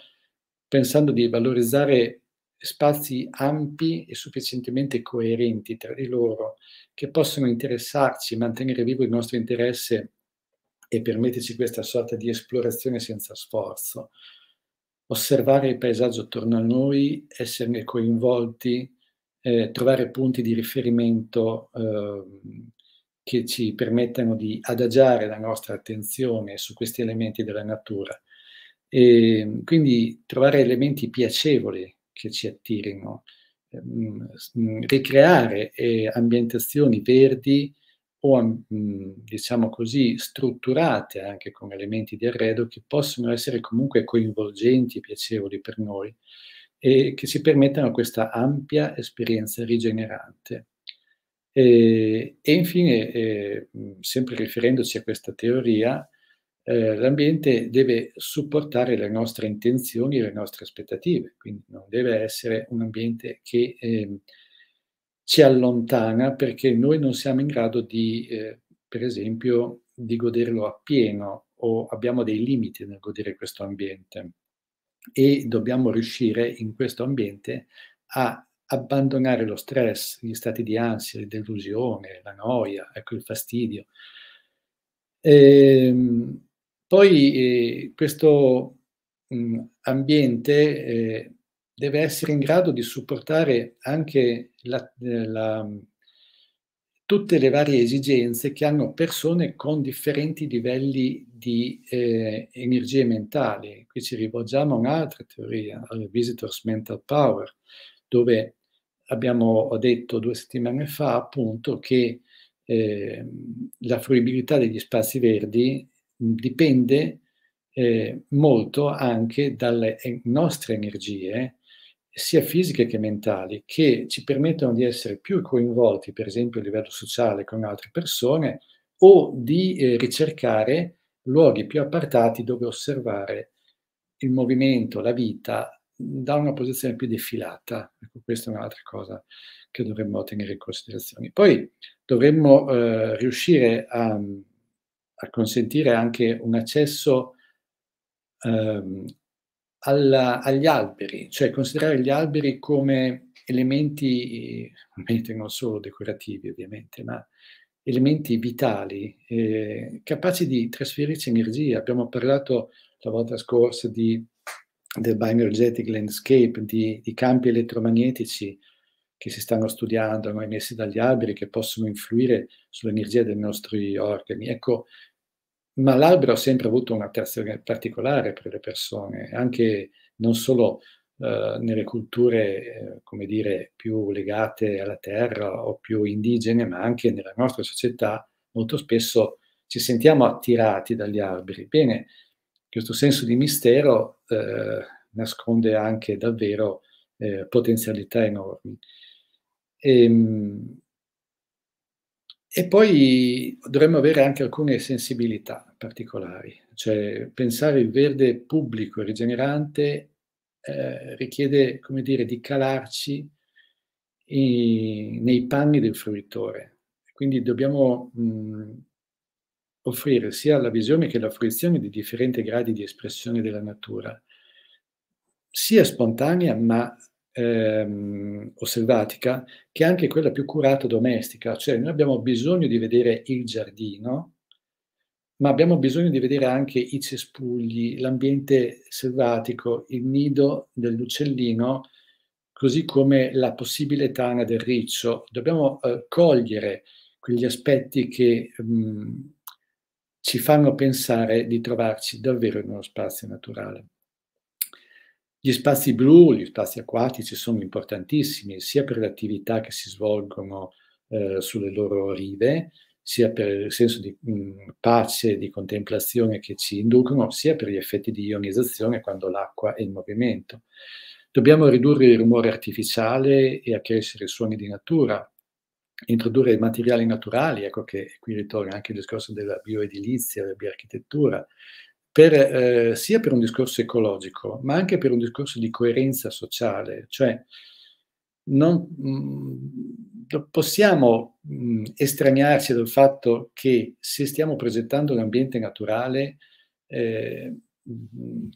pensando di valorizzare spazi ampi e sufficientemente coerenti tra di loro, che possono interessarci, mantenere vivo il nostro interesse e permetterci questa sorta di esplorazione senza sforzo. Osservare il paesaggio attorno a noi, esserne coinvolti, eh, trovare punti di riferimento eh, che ci permettano di adagiare la nostra attenzione su questi elementi della natura. E quindi trovare elementi piacevoli che ci attirino, ehm, ricreare eh, ambientazioni verdi o diciamo così strutturate anche con elementi di arredo che possono essere comunque coinvolgenti e piacevoli per noi e che ci permettano questa ampia esperienza rigenerante. E, e infine, eh, sempre riferendoci a questa teoria, eh, l'ambiente deve supportare le nostre intenzioni e le nostre aspettative, quindi non deve essere un ambiente che eh, ci allontana perché noi non siamo in grado di, eh, per esempio, di goderlo appieno o abbiamo dei limiti nel godere questo ambiente e dobbiamo riuscire in questo ambiente a abbandonare lo stress, gli stati di ansia, di delusione, la noia, ecco il fastidio. Ehm, poi eh, questo mh, mm, ambiente eh, deve essere in grado di supportare anche la, la, tutte le varie esigenze che hanno persone con differenti livelli di eh, energie mentali. Qui ci rivolgiamo a un'altra teoria, al Visitors Mental Power, dove abbiamo detto due settimane fa appunto che eh, la fruibilità degli spazi verdi dipende eh, molto anche dalle nostre energie, sia fisiche che mentali, che ci permettono di essere più coinvolti, per esempio a livello sociale con altre persone, o di eh, ricercare luoghi più appartati dove osservare il movimento, la vita da una posizione più defilata. Ecco, questa è un'altra cosa che dovremmo tenere in considerazione. Poi dovremmo eh, riuscire a a consentire anche un accesso ehm, alla, agli alberi, cioè considerare gli alberi come elementi, ovviamente non solo decorativi ovviamente, ma elementi vitali, eh, capaci di trasferirci energia. Abbiamo parlato la volta scorsa di, del bioenergetic landscape, di, di campi elettromagnetici che si stanno studiando, emessi dagli alberi, che possono influire sull'energia dei nostri organi. Ecco, ma l'albero ha sempre avuto un'attrazione particolare per le persone, anche non solo eh, nelle culture, eh, dire, più legate alla terra o più indigene, ma anche nella nostra società molto spesso ci sentiamo attirati dagli alberi. Bene, questo senso di mistero eh, nasconde anche davvero eh, potenzialità enormi. E, ehm, e poi dovremmo avere anche alcune sensibilità particolari, cioè pensare il verde pubblico e rigenerante eh, richiede, come dire, di calarci i, nei panni del fruitore. Quindi dobbiamo mh, offrire sia la visione che la fruizione di differenti gradi di espressione della natura, sia spontanea ma ehm, o selvatica, che anche quella più curata domestica, cioè noi abbiamo bisogno di vedere il giardino, ma abbiamo bisogno di vedere anche i cespugli, l'ambiente selvatico, il nido dell'uccellino, così come la possibile tana del riccio. Dobbiamo eh, cogliere quegli aspetti che mh, mm, ci fanno pensare di trovarci davvero in uno spazio naturale. Gli spazi blu, gli spazi acquatici sono importantissimi sia per le attività che si svolgono eh, sulle loro rive, sia per il senso di mh, mm, pace e di contemplazione che ci inducono, sia per gli effetti di ionizzazione quando l'acqua è in movimento. Dobbiamo ridurre il rumore artificiale e accrescere i suoni di natura, introdurre materiali naturali, ecco che qui ritorna anche il discorso della bioedilizia, della bioarchitettura, per, eh, sia per un discorso ecologico, ma anche per un discorso di coerenza sociale, cioè non mh, mm, possiamo mh, mm, estraniarci dal fatto che se stiamo progettando un ambiente naturale eh, mm,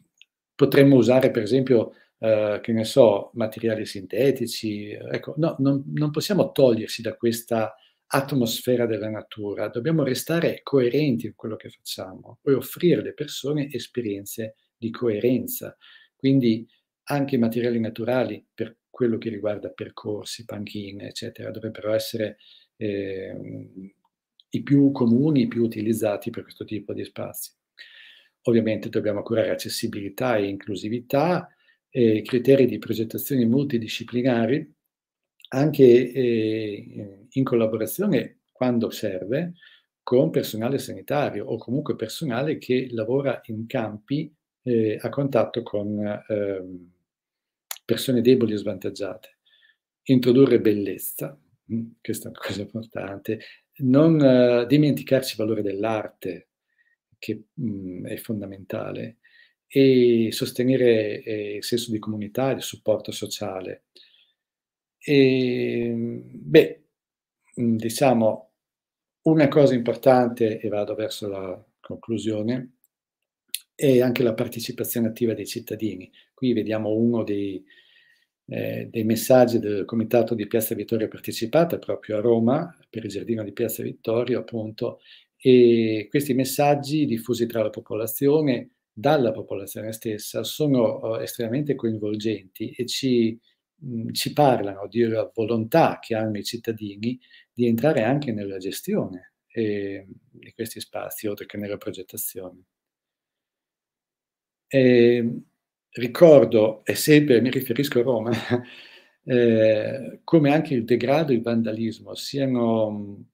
potremmo usare per esempio eh, che ne so, materiali sintetici, ecco, no, non, non possiamo togliersi da questa atmosfera della natura, dobbiamo restare coerenti in quello che facciamo e offrire alle persone esperienze di coerenza. Quindi anche i materiali naturali per quello che riguarda percorsi, panchine, eccetera, dovrebbero essere eh, i più comuni, i più utilizzati per questo tipo di spazi. Ovviamente dobbiamo curare accessibilità e inclusività, eh, criteri di progettazione multidisciplinari, anche eh, in collaborazione, quando serve, con personale sanitario o comunque personale che lavora in campi eh, a contatto con ehm, persone deboli e svantaggiate. Introdurre bellezza, mm, questa è una cosa importante, non uh, dimenticarci il valore dell'arte, che mh, mm, è fondamentale, e sostenere eh, il senso di comunità e di supporto sociale. E, beh, mm, diciamo, una cosa importante, e vado verso la conclusione, è anche la partecipazione attiva dei cittadini. Qui vediamo uno dei, eh, dei messaggi del Comitato di Piazza Vittorio Partecipata proprio a Roma, per il giardino di Piazza Vittorio, appunto, e questi messaggi diffusi tra la popolazione dalla popolazione stessa sono uh, estremamente coinvolgenti e ci, ci parlano della volontà che hanno i cittadini di entrare anche nella gestione eh, di questi spazi, oltre che nella progettazione. E, ricordo, e sempre mi riferisco a Roma, eh, come anche il degrado e il vandalismo siano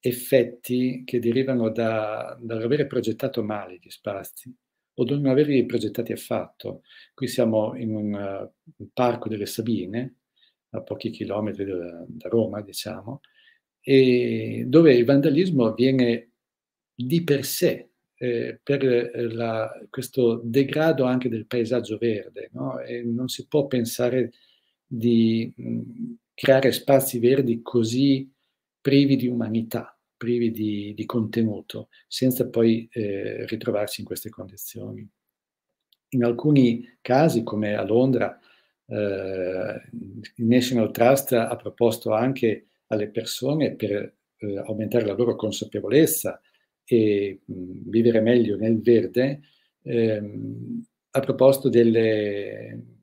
effetti che derivano da, dall'avere progettato male gli spazi o da non averli progettati affatto. Qui siamo in un, uh, un parco delle Sabine, a pochi chilometri da, da Roma, diciamo, dove il vandalismo avviene di per sé, eh, per eh, la, questo degrado anche del paesaggio verde, no? non si può pensare di mh, creare spazi verdi così privi di umanità, privi di, di contenuto, senza poi eh, ritrovarsi in queste condizioni. In alcuni casi, come a Londra, eh, il National Trust ha proposto anche alle persone per eh, aumentare la loro consapevolezza e mh, vivere meglio nel verde, ehm, ha proposto delle,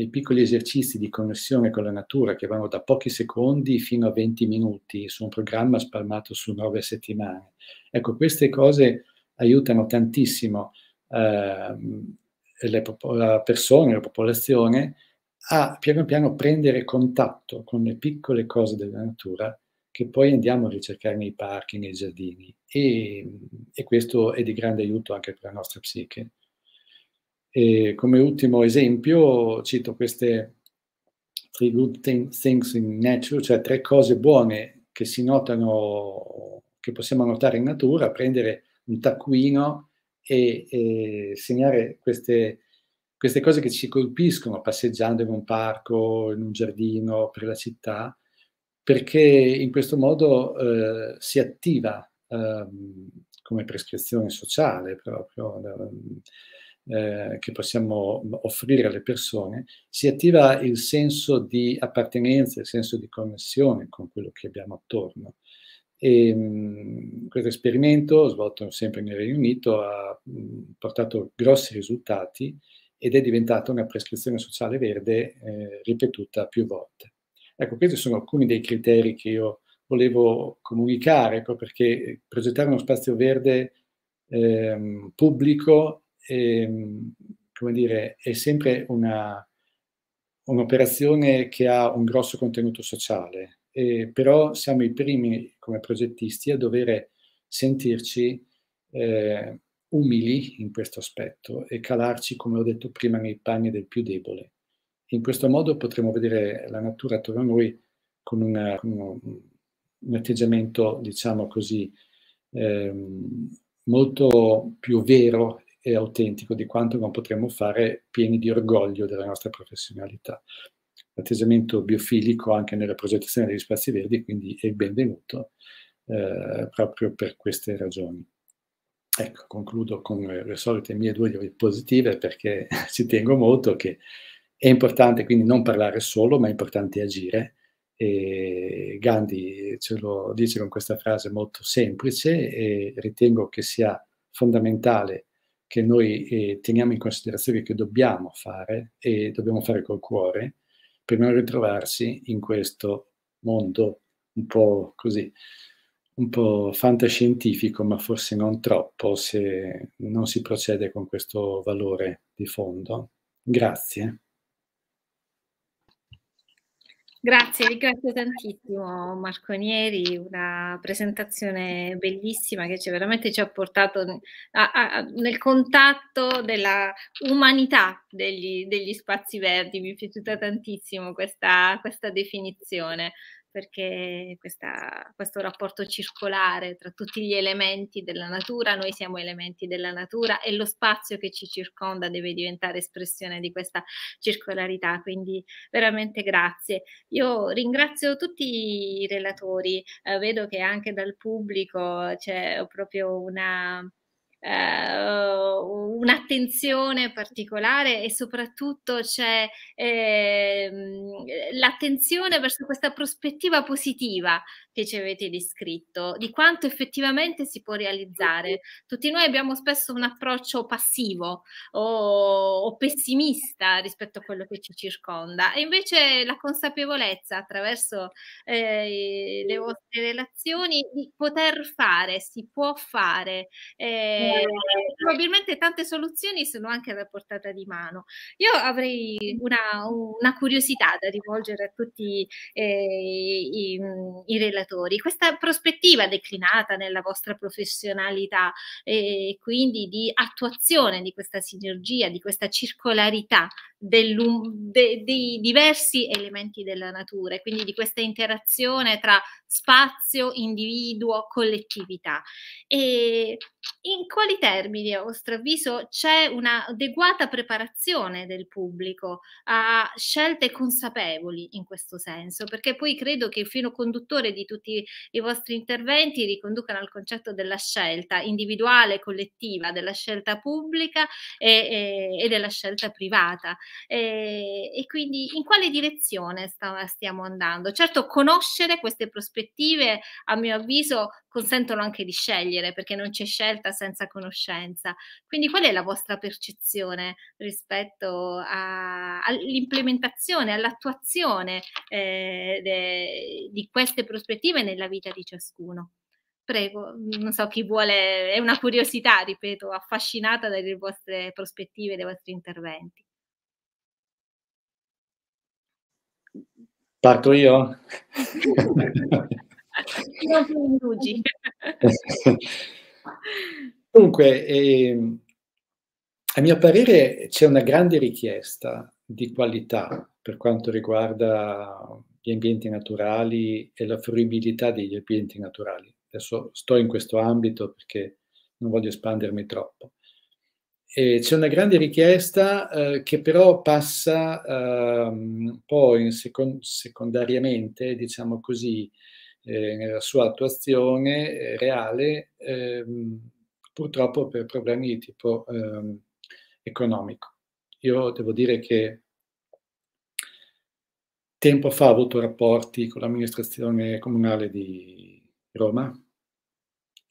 dei piccoli esercizi di connessione con la natura che vanno da pochi secondi fino a 20 minuti su un programma spalmato su nove settimane. Ecco, queste cose aiutano tantissimo eh, le, la persona, la popolazione a piano piano prendere contatto con le piccole cose della natura che poi andiamo a ricercare nei parchi, nei giardini e, e questo è di grande aiuto anche per la nostra psiche. E come ultimo esempio cito queste three good things in nature, cioè tre cose buone che si notano, che possiamo notare in natura, prendere un taccuino e, e segnare queste, queste cose che ci colpiscono passeggiando in un parco, in un giardino, per la città, perché in questo modo eh, si attiva eh, come prescrizione sociale proprio eh, che possiamo offrire alle persone, si attiva il senso di appartenenza, il senso di connessione con quello che abbiamo attorno. E, mh, questo esperimento, svolto sempre nel Regno Unito, ha mh, portato grossi risultati ed è diventata una prescrizione sociale verde eh, ripetuta più volte. Ecco, questi sono alcuni dei criteri che io volevo comunicare, ecco, perché progettare uno spazio verde eh, pubblico ehm, come dire, è sempre una, un'operazione che ha un grosso contenuto sociale, eh, però siamo i primi come progettisti a dover sentirci eh, umili in questo aspetto e calarci, come ho detto prima, nei panni del più debole. In questo modo potremo vedere la natura attorno a noi con, una, con un atteggiamento, diciamo così, ehm, molto più vero e autentico di quanto non potremmo fare pieni di orgoglio della nostra professionalità. L'atteggiamento biofilico anche nella progettazione degli spazi verdi, quindi è benvenuto eh, proprio per queste ragioni. Ecco, concludo con le solite mie due diapositive perché ci tengo molto che è importante quindi non parlare solo, ma è importante agire. E Gandhi ce lo dice con questa frase molto semplice e ritengo che sia fondamentale che noi eh, teniamo in considerazione che dobbiamo fare e dobbiamo fare col cuore per non ritrovarsi in questo mondo un po' così un po' fantascientifico, ma forse non troppo se non si procede con questo valore di fondo. Grazie. Grazie, ringrazio tantissimo Marco Nieri, una presentazione bellissima che ci, veramente ci ha portato a, a, nel contatto della umanità degli, degli, spazi verdi. Mi è piaciuta tantissimo questa, questa definizione perché questa, questo rapporto circolare tra tutti gli elementi della natura, noi siamo elementi della natura e lo spazio che ci circonda deve diventare espressione di questa circolarità, quindi veramente grazie. Io ringrazio tutti i relatori, eh, vedo che anche dal pubblico c'è proprio una eh, un'attenzione particolare e soprattutto c'è eh, l'attenzione verso questa prospettiva positiva che ci avete descritto, di quanto effettivamente si può realizzare. Tutti noi abbiamo spesso un approccio passivo o, o pessimista rispetto a quello che ci circonda e invece la consapevolezza attraverso eh, le vostre relazioni di poter fare, si può fare. Eh, probabilmente tante soluzioni sono anche alla portata di mano. Io avrei una, una curiosità da rivolgere a tutti eh, i, i, relatori. Questa prospettiva declinata nella vostra professionalità e eh, quindi di attuazione di questa sinergia, di questa circolarità de, dei diversi elementi della natura e quindi di questa interazione tra spazio, individuo, collettività. E in quali termini, a vostro avviso, c'è un'adeguata preparazione del pubblico a scelte consapevoli in questo senso? Perché poi credo che il filo conduttore di tutti i vostri interventi riconducano al concetto della scelta individuale, collettiva, della scelta pubblica e, e, e della scelta privata. E, e, quindi in quale direzione sta, stiamo andando? Certo, conoscere queste prospettive, a mio avviso, consentono anche di scegliere, perché non c'è scelta senza conoscenza. Quindi qual è la vostra percezione rispetto a, all'implementazione, all'attuazione eh, de, di queste prospettive nella vita di ciascuno? Prego, non so chi vuole, è una curiosità, ripeto, affascinata dalle vostre prospettive, dai vostri interventi. Parto io? non ti indugi. Dunque, eh, a mio parere c'è una grande richiesta di qualità per quanto riguarda gli ambienti naturali e la fruibilità degli ambienti naturali. Adesso sto in questo ambito perché non voglio espandermi troppo. E c'è una grande richiesta eh, che però passa eh, poi second- secondariamente, diciamo così, eh, nella sua attuazione eh, reale, ehm, purtroppo per problemi di tipo ehm, economico. Io devo dire che tempo fa ho avuto rapporti con l'amministrazione comunale di Roma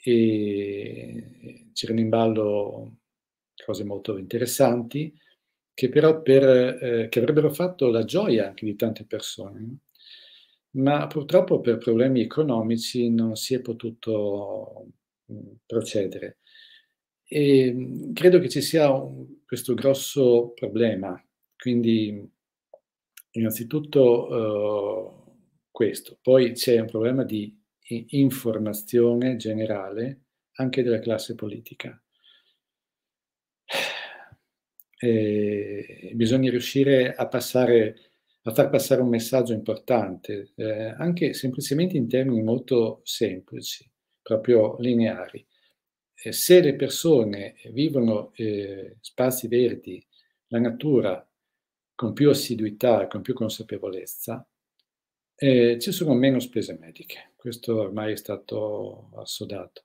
e c'erano in ballo cose molto interessanti, che però per, eh, che avrebbero fatto la gioia anche di tante persone. Ma purtroppo per problemi economici non si è potuto mm, procedere. E mh, credo che ci sia un, questo grosso problema. Quindi, innanzitutto uh, questo. Poi c'è un problema di informazione generale anche della classe politica. Eh, bisogna riuscire a, passare, a far passare un messaggio importante, eh, anche semplicemente in termini molto semplici, proprio lineari. Eh, se le persone vivono eh, spazi verdi, la natura, con più assiduità, con più consapevolezza, eh, ci sono meno spese mediche. Questo ormai è stato assodato.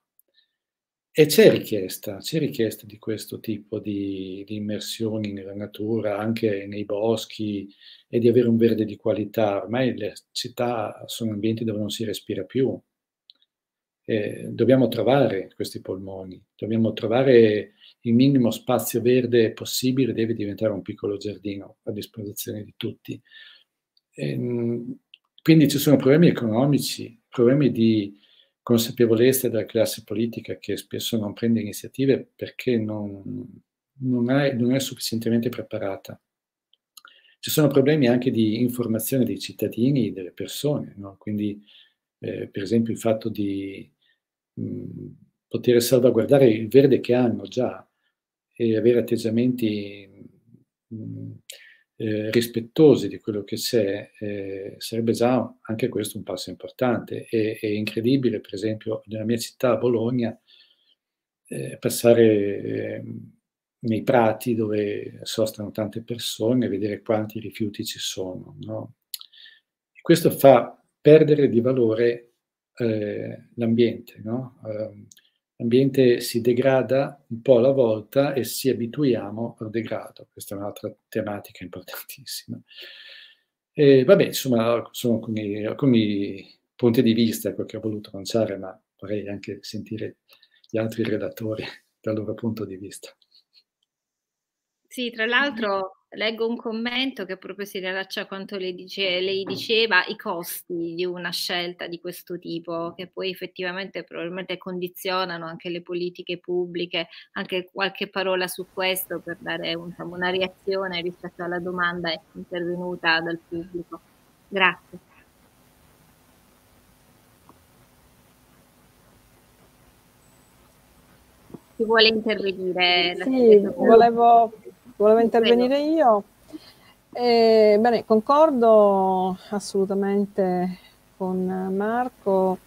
E c'è richiesta, c'è richiesta di questo tipo di, di, immersioni nella natura, anche nei boschi, e di avere un verde di qualità. Ormai le città sono ambienti dove non si respira più. Eh, dobbiamo trovare questi polmoni, dobbiamo trovare il minimo spazio verde possibile, deve diventare un piccolo giardino a disposizione di tutti. E, ehm, quindi ci sono problemi economici, problemi di consapevolezza della classe politica che spesso non prende iniziative perché non, non, è, non è sufficientemente preparata. Ci sono problemi anche di informazione dei cittadini, delle persone, no? quindi eh, per esempio il fatto di mh, poter salvaguardare il verde che hanno già e avere atteggiamenti mh, eh, rispettosi di quello che c'è, eh, sarebbe già anche questo un passo importante. E, è incredibile, per esempio, nella mia città, Bologna, eh, passare ehm, nei prati dove sostano tante persone e vedere quanti rifiuti ci sono. No? questo fa perdere di valore eh, l'ambiente. No? L'ambiente si degrada un po' alla volta e ci abituiamo al degrado. Questa è un'altra tematica importantissima. E, vabbè, insomma, sono alcuni, alcuni punti di vista che ho voluto lanciare, ma vorrei anche sentire gli altri relatori dal loro punto di vista. Sì, tra l'altro leggo un commento che proprio si riallaccia a quanto lei, dice, lei, diceva, i costi di una scelta di questo tipo, che poi effettivamente probabilmente condizionano anche le politiche pubbliche, anche qualche parola su questo per dare un, una reazione rispetto alla domanda intervenuta dal pubblico. Grazie. Chi vuole intervenire? Sì, volevo volevo intervenire io. Eh, bene, concordo assolutamente con Marco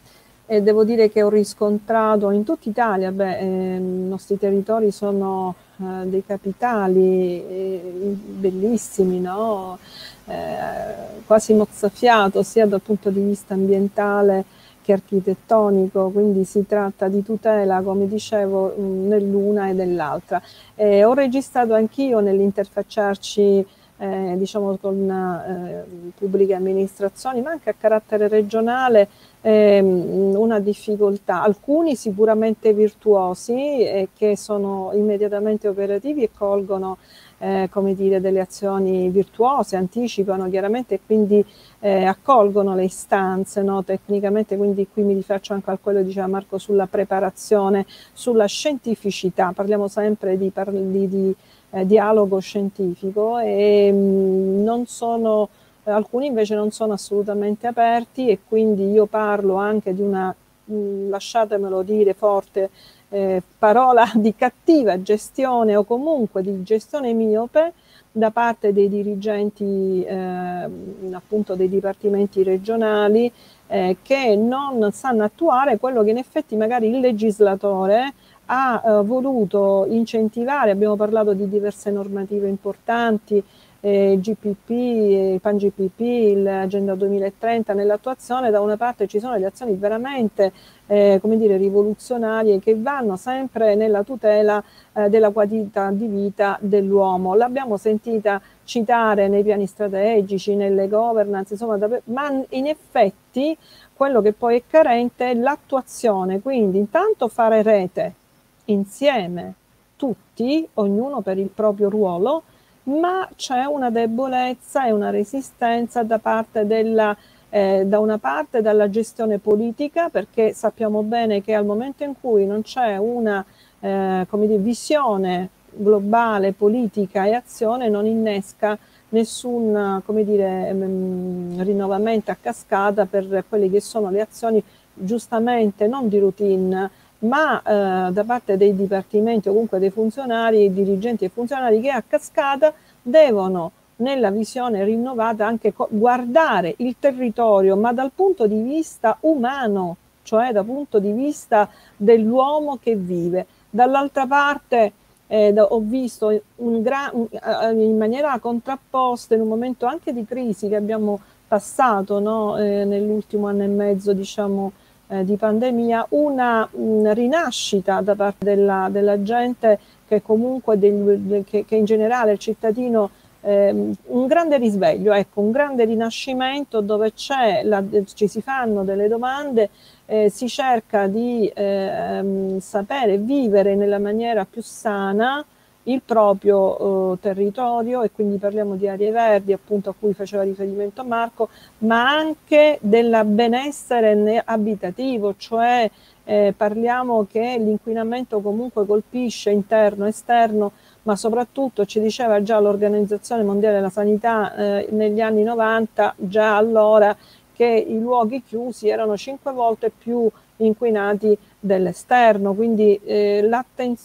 e devo dire che ho riscontrato in tutta Italia, beh, eh, i nostri territori sono eh, dei capitali eh, bellissimi, no? Eh, quasi mozzafiato sia dal punto di vista ambientale che architettonico, quindi si tratta di tutela, come dicevo, nell'una e nell'altra. Eh, ho registrato anch'io nell'interfacciarci eh, diciamo con eh, pubbliche amministrazioni, ma anche a carattere regionale, ehm, una difficoltà. Alcuni sicuramente virtuosi eh, che sono immediatamente operativi e colgono eh, come dire, delle azioni virtuose, anticipano chiaramente e quindi eh, accolgono le istanze no, tecnicamente, quindi qui mi rifaccio anche a quello che diceva Marco sulla preparazione, sulla scientificità, parliamo sempre di, di, di eh, dialogo scientifico e mh, mm, non sono, alcuni invece non sono assolutamente aperti e quindi io parlo anche di una, mh, mm, lasciatemelo dire forte, eh, parola di cattiva gestione o comunque di gestione miope da parte dei dirigenti eh, appunto dei dipartimenti regionali eh, che non sanno attuare quello che in effetti magari il legislatore ha eh, voluto incentivare, abbiamo parlato di diverse normative importanti, eh, GPP, il PAN GPP, l'Agenda 2030, nell'attuazione da una parte ci sono le azioni veramente eh, come dire, rivoluzionarie che vanno sempre nella tutela eh, della qualità di vita dell'uomo. L'abbiamo sentita citare nei piani strategici, nelle governance, insomma, ma in effetti quello che poi è carente è l'attuazione, quindi intanto fare rete insieme tutti, ognuno per il proprio ruolo, ma c'è una debolezza e una resistenza da parte della eh, da una parte dalla gestione politica, perché sappiamo bene che al momento in cui non c'è una eh, dire, visione globale, politica e azione, non innesca nessun dire, mh, rinnovamento a cascata per quelle che sono le azioni giustamente non di routine ma eh, da parte dei dipartimenti o comunque dei funzionari, dirigenti e funzionari che a cascata devono nella visione rinnovata anche guardare il territorio, ma dal punto di vista umano, cioè dal punto di vista dell'uomo che vive. Dall'altra parte eh, ho visto eh, in maniera contrapposta, in un momento anche di crisi che abbiamo passato no? eh, nell'ultimo anno e mezzo, diciamo, eh, di pandemia, una mh, rinascita da parte della, della gente che comunque, del, che, che in generale il cittadino eh, un grande risveglio, ecco, un grande rinascimento dove la, ci si fanno delle domande, eh, si cerca di eh, sapere vivere nella maniera più sana il proprio eh, territorio e quindi parliamo di aree verdi appunto a cui faceva riferimento Marco, ma anche del benessere abitativo, cioè eh, parliamo che l'inquinamento comunque colpisce interno e esterno ma soprattutto ci diceva già l'Organizzazione Mondiale della Sanità eh, negli anni 90, già allora, che i luoghi chiusi erano cinque volte più inquinati dell'esterno, quindi eh,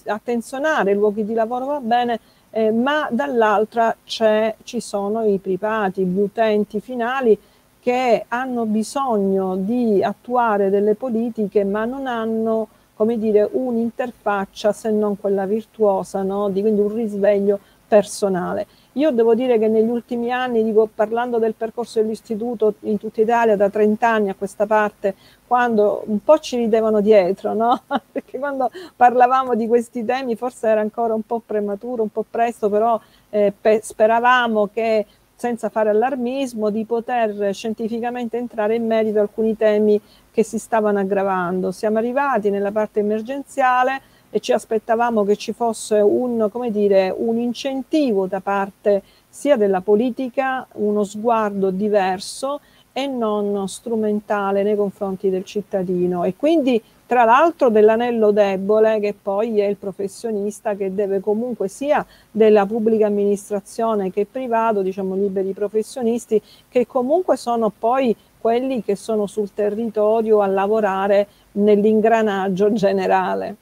attenzionare i luoghi di lavoro va bene, eh, ma dall'altra ci sono i privati, gli utenti finali che hanno bisogno di attuare delle politiche ma non hanno come dire, un'interfaccia se non quella virtuosa, no? di, quindi un risveglio personale. Io devo dire che negli ultimi anni, dico, parlando del percorso dell'istituto in tutta Italia, da 30 anni a questa parte, quando un po' ci ridevano dietro, no? perché quando parlavamo di questi temi forse era ancora un po' prematuro, un po' presto, però eh, pe- speravamo che senza fare allarmismo, di poter scientificamente entrare in merito a alcuni temi che si stavano aggravando. Siamo arrivati nella parte emergenziale e ci aspettavamo che ci fosse un, dire, un incentivo da parte sia della politica, uno sguardo diverso e non strumentale nei confronti del cittadino. E quindi, tra l'altro, dell'anello debole che poi è il professionista che deve comunque sia della pubblica amministrazione che privato, diciamo liberi professionisti, che comunque sono poi quelli che sono sul territorio a lavorare nell'ingranaggio generale.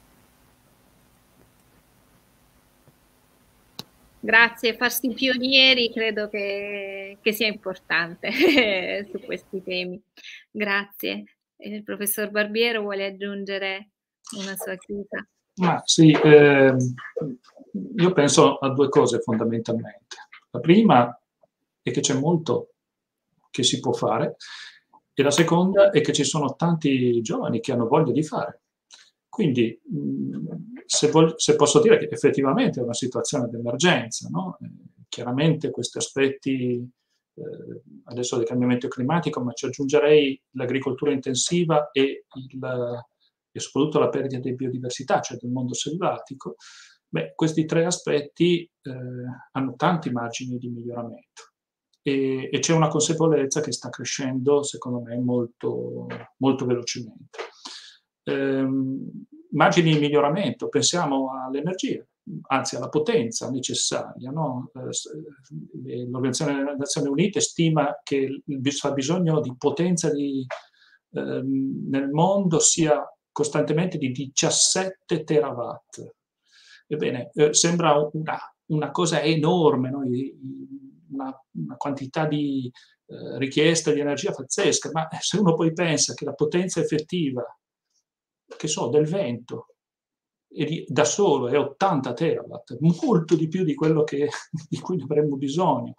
Grazie, farsi pionieri credo che, che sia importante su questi temi. Grazie. Il professor Barbiero vuole aggiungere una sua chiusa? Ma sì, eh, io penso a due cose fondamentalmente. La prima è che c'è molto che si può fare e la seconda è che ci sono tanti giovani che hanno voglia di fare. Quindi, se, voglio, se posso dire che effettivamente è una situazione di emergenza, no? Eh, chiaramente questi aspetti eh, adesso del cambiamento climatico, ma ci aggiungerei l'agricoltura intensiva e, il, e, soprattutto la perdita di biodiversità, cioè del mondo selvatico, beh, questi tre aspetti eh, hanno tanti margini di miglioramento e, e, c'è una consapevolezza che sta crescendo, secondo me, molto, molto velocemente. Ehm, margini di miglioramento, pensiamo all'energia, anzi alla potenza necessaria. No? Eh, L'Organizzazione delle Nazioni Unite stima che il bisogno di potenza di, ehm, nel mondo sia costantemente di 17 terawatt. Ebbene, eh, sembra una, una, cosa enorme, no? Una, una quantità di eh, richiesta di energia pazzesca, ma se uno poi pensa che la potenza effettiva, che so, del vento, di, da solo è 80 terawatt, molto di più di quello che, di cui avremmo bisogno.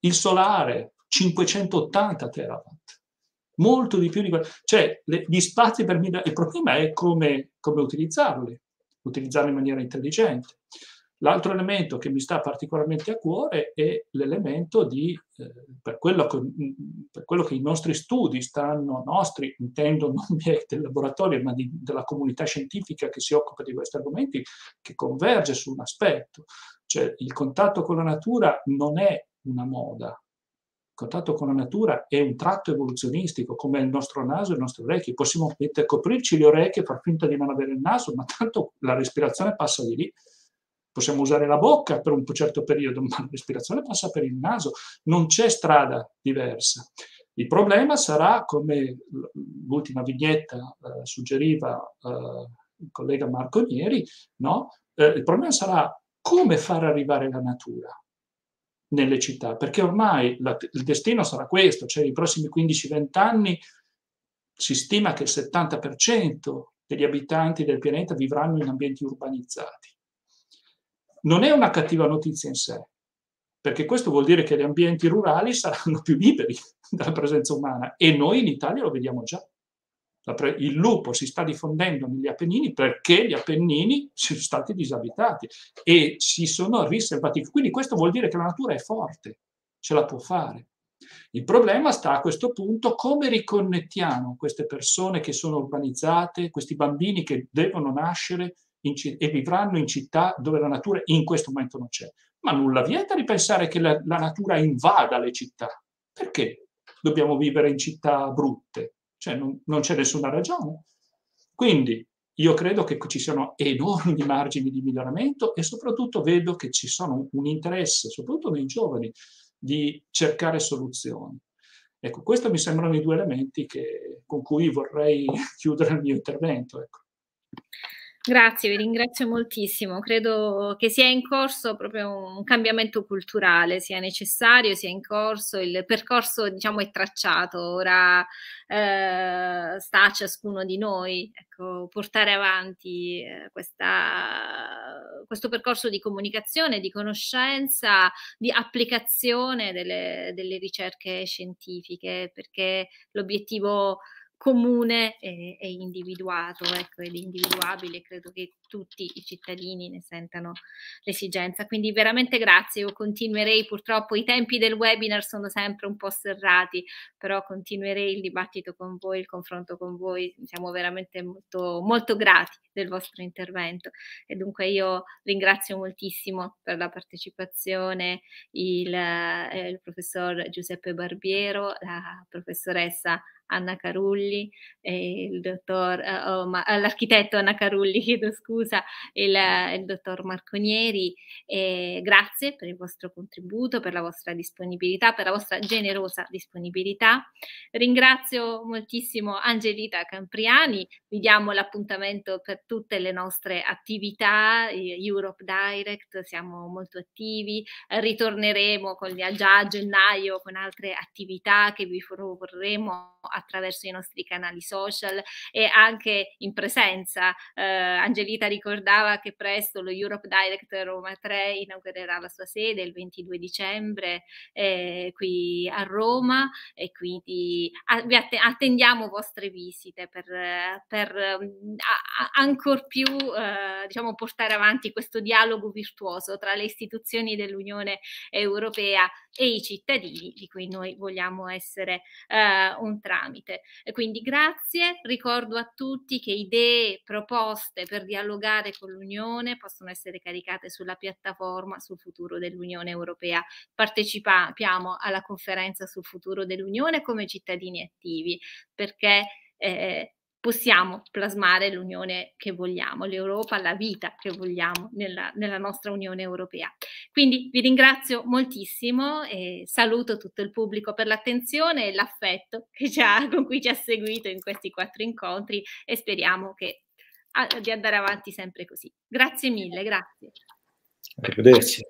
Il solare, 580 terawatt, molto di più di quello. Cioè, le, gli spazi per migliorare, il problema è come, come utilizzarli, utilizzarli in maniera intelligente. L'altro elemento che mi sta particolarmente a cuore è l'elemento di, eh, per, quello che, per, quello che, i nostri studi stanno, nostri, intendo non miei del laboratorio, ma di, della comunità scientifica che si occupa di questi argomenti, che converge su un aspetto, cioè il contatto con la natura non è una moda, il contatto con la natura è un tratto evoluzionistico, come il nostro naso e le nostre orecchie. Possiamo coprirci le orecchie far finta di non avere il naso, ma tanto la respirazione passa di lì possiamo usare la bocca per un certo periodo, ma la respirazione passa per il naso, non c'è strada diversa. Il problema sarà, come l'ultima vignetta eh, suggeriva eh, il collega Marco Nieri, no? eh, il problema sarà come far arrivare la natura nelle città, perché ormai la, il destino sarà questo, cioè i prossimi 15-20 anni si stima che il 70% degli abitanti del pianeta vivranno in ambienti urbanizzati. Non è una cattiva notizia in sé, perché questo vuol dire che gli ambienti rurali saranno più liberi dalla presenza umana e noi in Italia lo vediamo già il lupo si sta diffondendo negli Appennini perché gli Appennini sono stati disabitati e si sono riservati. Quindi questo vuol dire che la natura è forte, ce la può fare. Il problema sta a questo punto come riconnettiamo queste persone che sono urbanizzate, questi bambini che devono nascere e vivranno in città dove la natura in questo momento non c'è. Ma nulla vieta di pensare che la, la natura invada le città. Perché dobbiamo vivere in città brutte? cioè non, non c'è nessuna ragione. Quindi io credo che ci siano enormi margini di miglioramento e soprattutto vedo che ci sono un interesse, soprattutto nei giovani, di cercare soluzioni. Ecco, questi mi sembrano i due elementi che, con cui vorrei chiudere il mio intervento. Ecco. Grazie, vi ringrazio moltissimo. Credo che sia in corso proprio un cambiamento culturale, sia necessario, sia in corso, il percorso diciamo è tracciato, ora eh, sta a ciascuno di noi ecco, portare avanti eh, questa, questo percorso di comunicazione, di conoscenza, di applicazione delle, delle ricerche scientifiche, perché l'obiettivo comune e, e individuato ecco, ed individuabile, credo che tutti i cittadini ne sentano l'esigenza. Quindi veramente grazie, io continuerei, purtroppo i tempi del webinar sono sempre un po' serrati, però continuerei il dibattito con voi, il confronto con voi, siamo veramente molto, molto grati del vostro intervento e dunque io ringrazio moltissimo per la partecipazione il, eh, il professor Giuseppe Barbiero, la professoressa Anna Carulli, il dottor, uh, oh, ma, l'architetto Anna Carulli, chiedo scusa, il, il dottor Marconieri. Eh, grazie per il vostro contributo, per la vostra disponibilità, per la vostra generosa disponibilità. Ringrazio moltissimo Angelita Campriani, vi diamo l'appuntamento per tutte le nostre attività, Europe Direct, siamo molto attivi, ritorneremo con gli, già a gennaio con altre attività che vi proporremo attraverso i nostri canali social e anche in presenza. Eh, Angelita ricordava che presto lo Europe Direct Roma 3 inaugurerà la sua sede il 22 dicembre eh, qui a Roma e quindi attendiamo vostre visite per, per ancora più eh, diciamo, portare avanti questo dialogo virtuoso tra le istituzioni dell'Unione Europea e i cittadini di cui noi vogliamo essere eh, un tramite. E quindi grazie, ricordo a tutti che idee, proposte per dialogare con l'Unione possono essere caricate sulla piattaforma sul futuro dell'Unione Europea. Partecipiamo alla conferenza sul futuro dell'Unione come cittadini attivi perché eh, possiamo plasmare l'unione che vogliamo, l'Europa, la vita che vogliamo nella, nella, nostra Unione Europea. Quindi vi ringrazio moltissimo e saluto tutto il pubblico per l'attenzione e l'affetto ha, con cui ci ha seguito in questi quattro incontri e speriamo che, a, di andare avanti sempre così. Grazie mille, grazie. Arrivederci.